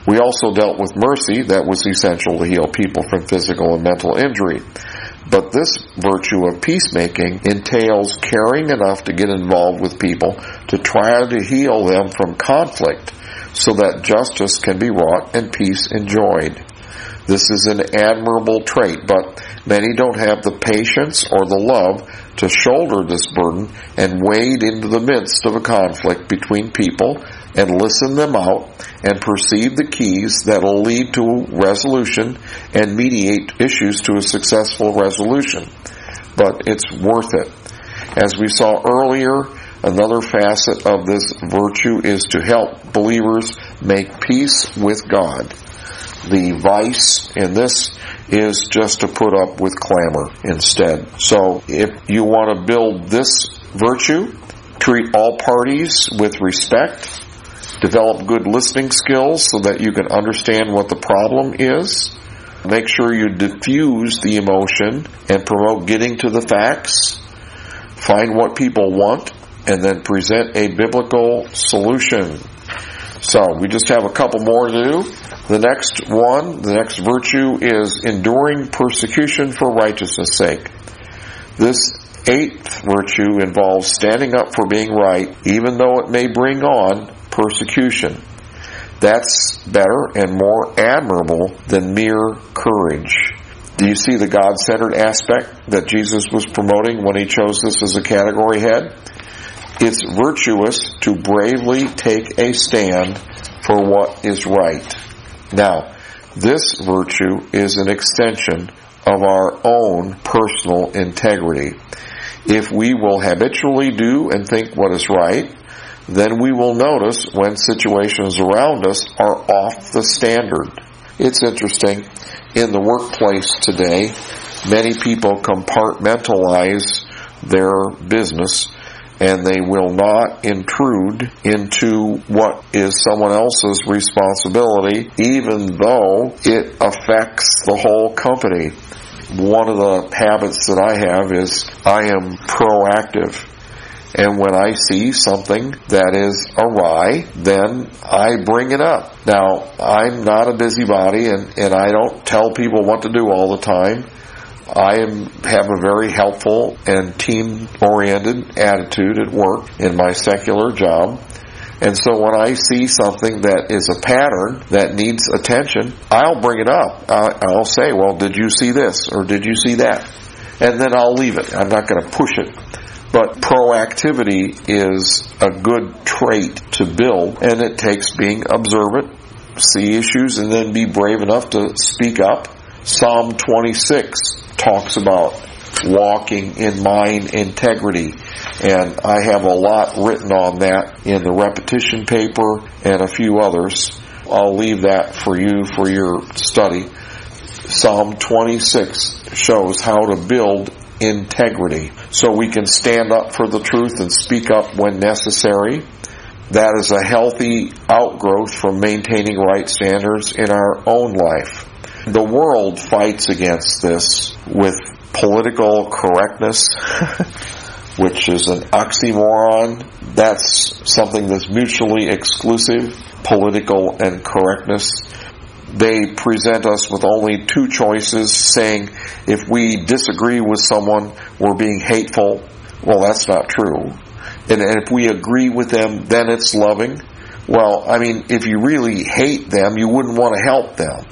We also dealt with mercy that was essential to heal people from physical and mental injury. But this virtue of peacemaking entails caring enough to get involved with people to try to heal them from conflict so that justice can be wrought and peace enjoyed. This is an admirable trait, but many don't have the patience or the love to shoulder this burden and wade into the midst of a conflict between people and listen them out and perceive the keys that will lead to resolution and mediate issues to a successful resolution. But it's worth it. As we saw earlier, another facet of this virtue is to help believers make peace with God. The vice in this is just to put up with clamor instead. So if you want to build this virtue, treat all parties with respect, develop good listening skills so that you can understand what the problem is, make sure you diffuse the emotion and promote getting to the facts, find what people want, and then present a biblical solution. So we just have a couple more to do. The next one, the next virtue is enduring persecution for righteousness sake. This eighth virtue involves standing up for being right, even though it may bring on persecution. That's better and more admirable than mere courage. Do you see the God centered aspect that Jesus was promoting when he chose this as a category head? It's virtuous to bravely take a stand for what is right. Now, this virtue is an extension of our own personal integrity. If we will habitually do and think what is right, then we will notice when situations around us are off the standard. It's interesting. In the workplace today, many people compartmentalize their business and they will not intrude into what is someone else's responsibility, even though it affects the whole company. One of the habits that I have is I am proactive. And when I see something that is awry, then I bring it up. Now, I'm not a busybody and, and I don't tell people what to do all the time. I am, have a very helpful and team oriented attitude at work in my secular job. And so when I see something that is a pattern that needs attention, I'll bring it up. I'll say, well, did you see this? Or did you see that? And then I'll leave it. I'm not going to push it. But proactivity is a good trait to build, and it takes being observant, see issues, and then be brave enough to speak up. Psalm 26 talks about walking in mind integrity. And I have a lot written on that in the repetition paper and a few others. I'll leave that for you for your study. Psalm 26 shows how to build integrity so we can stand up for the truth and speak up when necessary. That is a healthy outgrowth from maintaining right standards in our own life. The world fights against this with political correctness, which is an oxymoron. That's something that's mutually exclusive, political and correctness. They present us with only two choices, saying if we disagree with someone, we're being hateful. Well, that's not true. And, and if we agree with them, then it's loving. Well, I mean, if you really hate them, you wouldn't want to help them.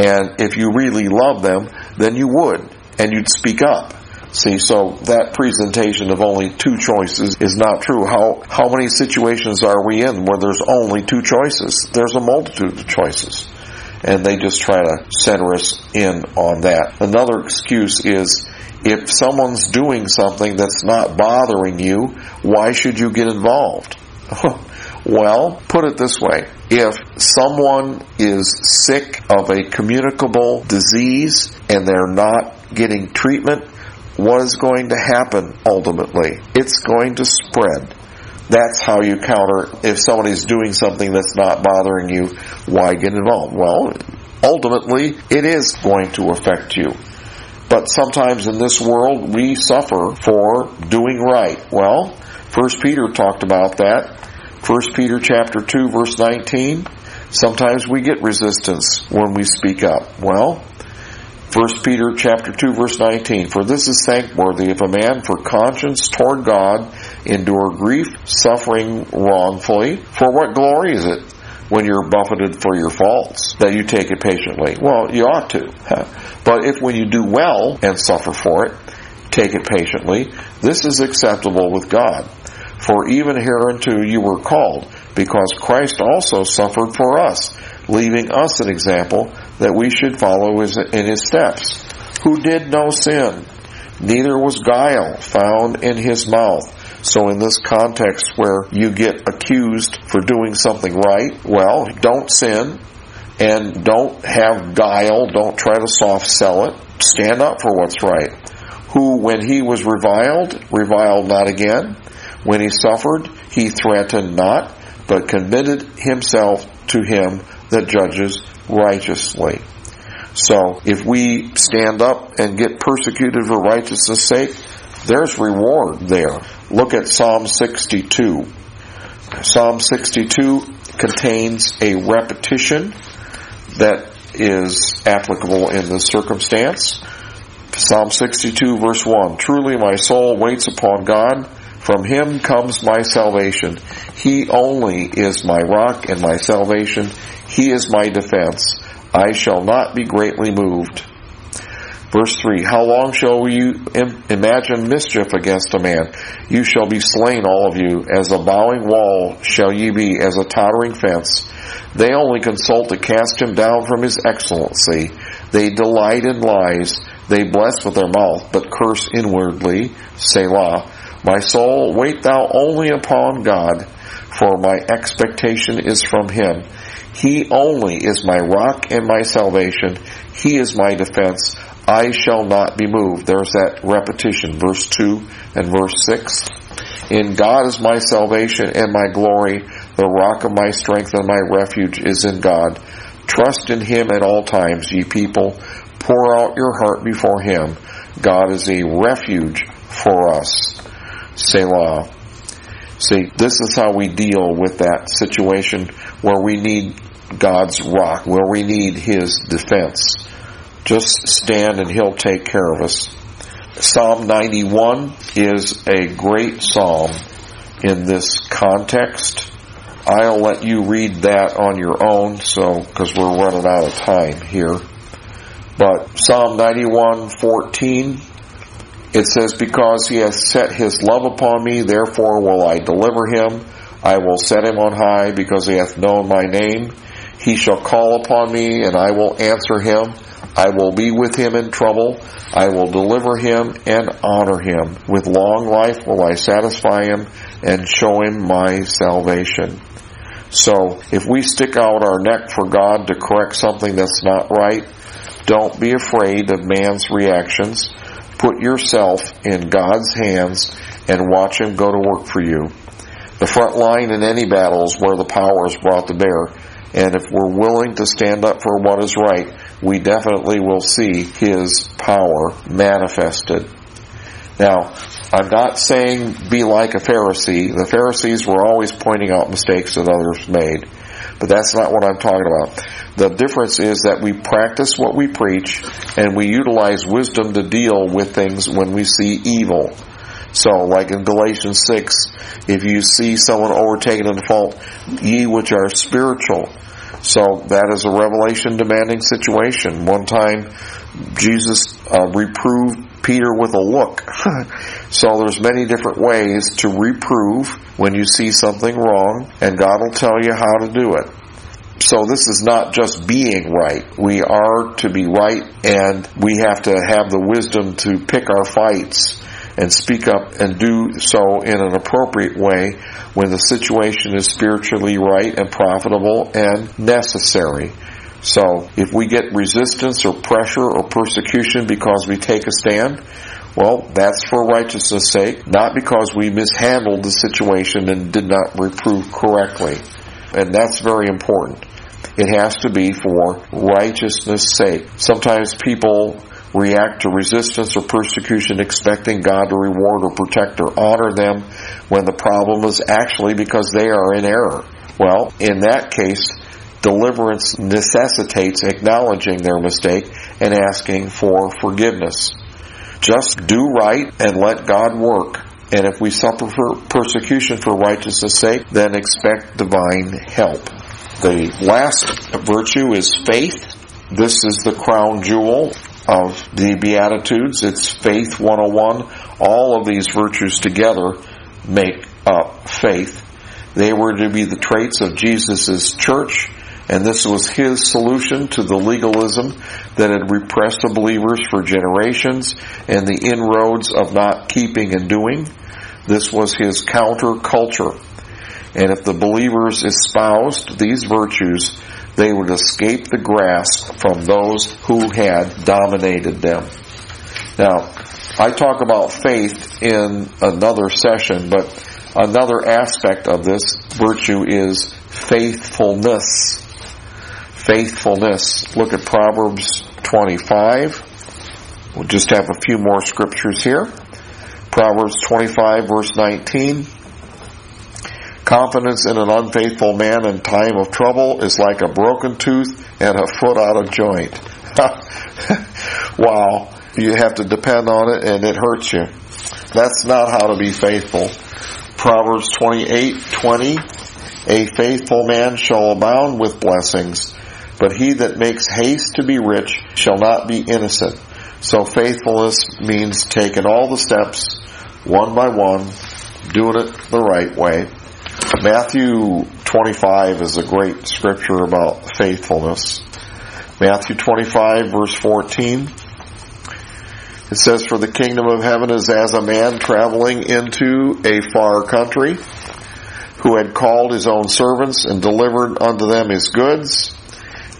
And if you really love them, then you would, and you'd speak up. See, so that presentation of only two choices is not true. How, how many situations are we in where there's only two choices? There's a multitude of choices. And they just try to center us in on that. Another excuse is, if someone's doing something that's not bothering you, why should you get involved? Well, put it this way. If someone is sick of a communicable disease and they're not getting treatment, what is going to happen ultimately? It's going to spread. That's how you counter if somebody's doing something that's not bothering you, why get involved? Well, ultimately, it is going to affect you. But sometimes in this world, we suffer for doing right. Well, First Peter talked about that 1 Peter chapter 2 verse 19, Sometimes we get resistance when we speak up. Well, 1 Peter chapter 2 verse 19, For this is thankworthy if a man for conscience toward God endure grief, suffering wrongfully. For what glory is it when you're buffeted for your faults that you take it patiently? Well, you ought to. But if when you do well and suffer for it, take it patiently, this is acceptable with God. For even hereunto you were called, because Christ also suffered for us, leaving us an example that we should follow in his steps, who did no sin, neither was guile found in his mouth. So in this context where you get accused for doing something right, well, don't sin and don't have guile, don't try to soft sell it. Stand up for what's right. Who, when he was reviled, reviled not again. When he suffered, he threatened not, but committed himself to him that judges righteously. So if we stand up and get persecuted for righteousness' sake, there's reward there. Look at Psalm 62. Psalm 62 contains a repetition that is applicable in this circumstance. Psalm 62 verse 1. Truly my soul waits upon God. From him comes my salvation. He only is my rock and my salvation. He is my defense. I shall not be greatly moved. Verse 3, How long shall you imagine mischief against a man? You shall be slain, all of you. As a bowing wall shall ye be, as a tottering fence. They only consult to cast him down from his excellency. They delight in lies. They bless with their mouth, but curse inwardly. Selah. My soul, wait thou only upon God, for my expectation is from him. He only is my rock and my salvation. He is my defense. I shall not be moved. There's that repetition, verse 2 and verse 6. In God is my salvation and my glory. The rock of my strength and my refuge is in God. Trust in Him at all times, ye people. Pour out your heart before Him. God is a refuge for us. Selah. See, this is how we deal with that situation where we need God's rock, where we need His defense. Just stand and He'll take care of us. Psalm 91 is a great psalm in this context. I'll let you read that on your own, so, cause we're running out of time here. But Psalm 91, 14, it says, Because he has set his love upon me, therefore will I deliver him. I will set him on high because he hath known my name. He shall call upon me and I will answer him. I will be with him in trouble. I will deliver him and honor him. With long life will I satisfy him and show him my salvation. So if we stick out our neck for God to correct something that's not right, don't be afraid of man's reactions. Put yourself in God's hands and watch him go to work for you. The front line in any battle is where the power is brought to bear. And if we're willing to stand up for what is right, we definitely will see His power manifested. Now, I'm not saying be like a Pharisee. The Pharisees were always pointing out mistakes that others made. But that's not what I'm talking about. The difference is that we practice what we preach and we utilize wisdom to deal with things when we see evil. So, like in Galatians 6, if you see someone overtaken in fault, ye which are spiritual. So that is a revelation demanding situation. One time, Jesus uh, reproved Peter with a look. so there's many different ways to reprove when you see something wrong, and God will tell you how to do it. So this is not just being right. We are to be right, and we have to have the wisdom to pick our fights and speak up and do so in an appropriate way when the situation is spiritually right and profitable and necessary. So if we get resistance or pressure or persecution because we take a stand, well, that's for righteousness' sake, not because we mishandled the situation and did not reprove correctly. And that's very important. It has to be for righteousness' sake. Sometimes people react to resistance or persecution expecting God to reward or protect or honor them when the problem is actually because they are in error. Well, in that case, Deliverance necessitates acknowledging their mistake and asking for forgiveness. Just do right and let God work. And if we suffer persecution for righteousness' sake, then expect divine help. The last virtue is faith. This is the crown jewel of the Beatitudes. It's Faith 101. All of these virtues together make up faith. They were to be the traits of Jesus' church, and this was his solution to the legalism that had repressed the believers for generations and the inroads of not keeping and doing. This was his counterculture. And if the believers espoused these virtues, they would escape the grasp from those who had dominated them. Now, I talk about faith in another session, but another aspect of this virtue is faithfulness. Faithfulness. Look at Proverbs 25. We'll just have a few more scriptures here. Proverbs 25 verse 19. Confidence in an unfaithful man in time of trouble is like a broken tooth and a foot out of joint. wow. You have to depend on it and it hurts you. That's not how to be faithful. Proverbs 28, 20. A faithful man shall abound with blessings, but he that makes haste to be rich shall not be innocent. So faithfulness means taking all the steps one by one, doing it the right way. Matthew 25 is a great scripture about faithfulness. Matthew 25 verse 14. It says, For the kingdom of heaven is as a man traveling into a far country, who had called his own servants and delivered unto them his goods.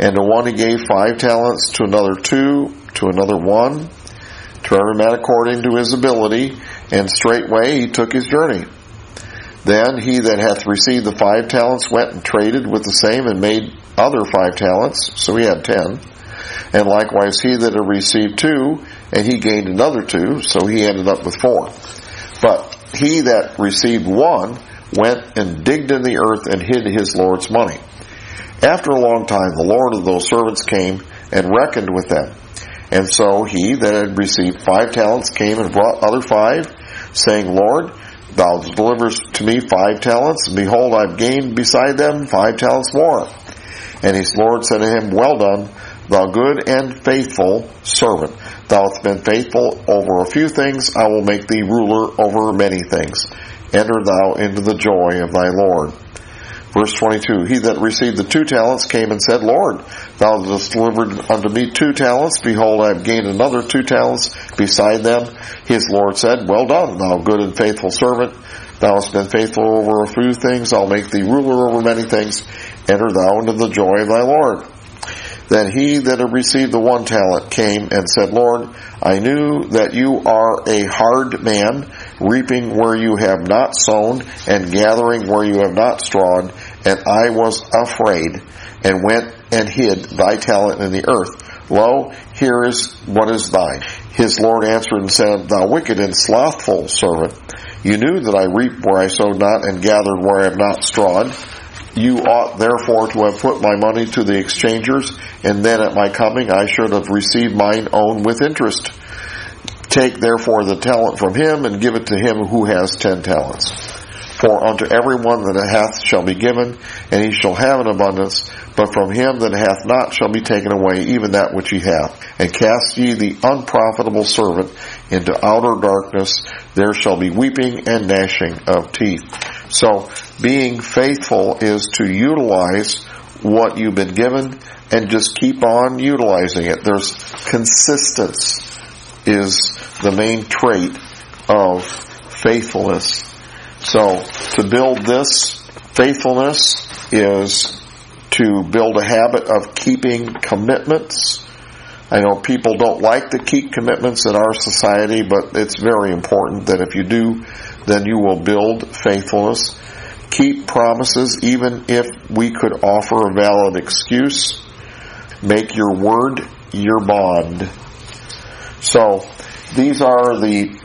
And to one he gave five talents, to another two, to another one, to every man according to his ability, and straightway he took his journey. Then he that hath received the five talents went and traded with the same and made other five talents, so he had ten. And likewise he that had received two, and he gained another two, so he ended up with four. But he that received one went and digged in the earth and hid his Lord's money. After a long time the Lord of those servants came and reckoned with them. And so he that had received five talents came and brought other five, saying, Lord, thou deliverest to me five talents, and behold, I've gained beside them five talents more. And his Lord said to him, Well done, thou good and faithful servant. Thou hast been faithful over a few things, I will make thee ruler over many things. Enter thou into the joy of thy Lord. Verse 22, He that received the two talents came and said, Lord, thou hast delivered unto me two talents. Behold, I have gained another two talents beside them. His Lord said, Well done, thou good and faithful servant. Thou hast been faithful over a few things. I'll make thee ruler over many things. Enter thou into the joy of thy Lord. Then he that had received the one talent came and said, Lord, I knew that you are a hard man, reaping where you have not sown, and gathering where you have not strawed, and I was afraid, and went and hid thy talent in the earth. Lo, here is what is thine. His Lord answered and said, Thou wicked and slothful servant, you knew that I reap where I sowed not, and gathered where I have not strawed. You ought therefore to have put my money to the exchangers, and then at my coming I should have received mine own with interest. Take therefore the talent from him, and give it to him who has ten talents. For unto every one that hath shall be given, and he shall have an abundance, but from him that hath not shall be taken away even that which he hath. And cast ye the unprofitable servant into outer darkness, there shall be weeping and gnashing of teeth. So, being faithful is to utilize what you've been given and just keep on utilizing it. There's consistence is the main trait of faithfulness. So, to build this faithfulness is to build a habit of keeping commitments. I know people don't like to keep commitments in our society, but it's very important that if you do, then you will build faithfulness. Keep promises even if we could offer a valid excuse. Make your word your bond. So, these are the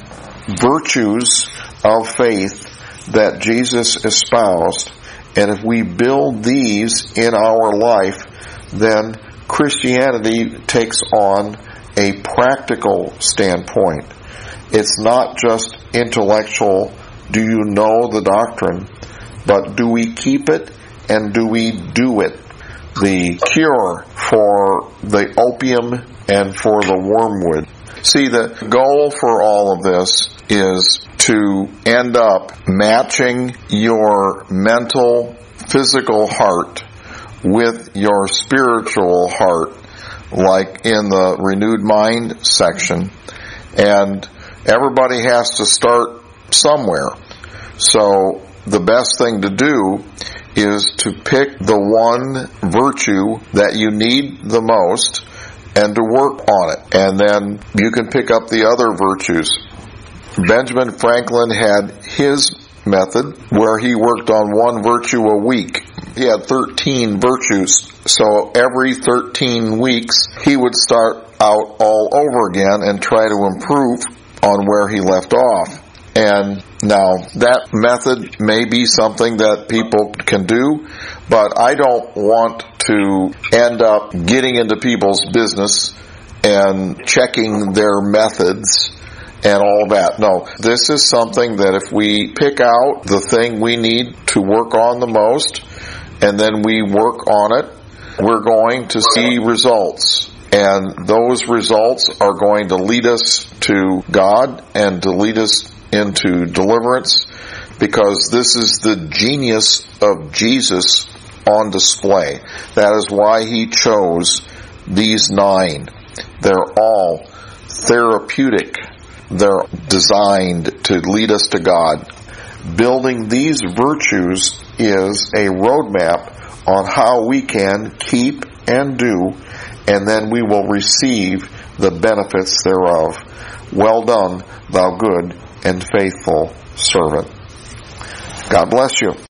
virtues of faith that Jesus espoused And if we build these in our life, then Christianity takes on a practical standpoint. It's not just intellectual, do you know the doctrine, but do we keep it and do we do it? The cure for the opium and for the wormwood. See, the goal for all of this is to end up matching your mental, physical heart with your spiritual heart, like in the renewed mind section. And everybody has to start somewhere. So the best thing to do is to pick the one virtue that you need the most and to work on it. And then you can pick up the other virtues. Benjamin Franklin had his method where he worked on one virtue a week. He had 13 virtues. So every 13 weeks he would start out all over again and try to improve on where he left off. And now that method may be something that people can do, but I don't want to end up getting into people's business and checking their methods and all that. No, this is something that if we pick out the thing we need to work on the most and then we work on it, we're going to see results. And those results are going to lead us to God and to lead us into deliverance because this is the genius of Jesus on display. That is why he chose these nine. They're all therapeutic. They're designed to lead us to God. Building these virtues is a roadmap on how we can keep and do, and then we will receive the benefits thereof. Well done, thou good and faithful servant. God bless you.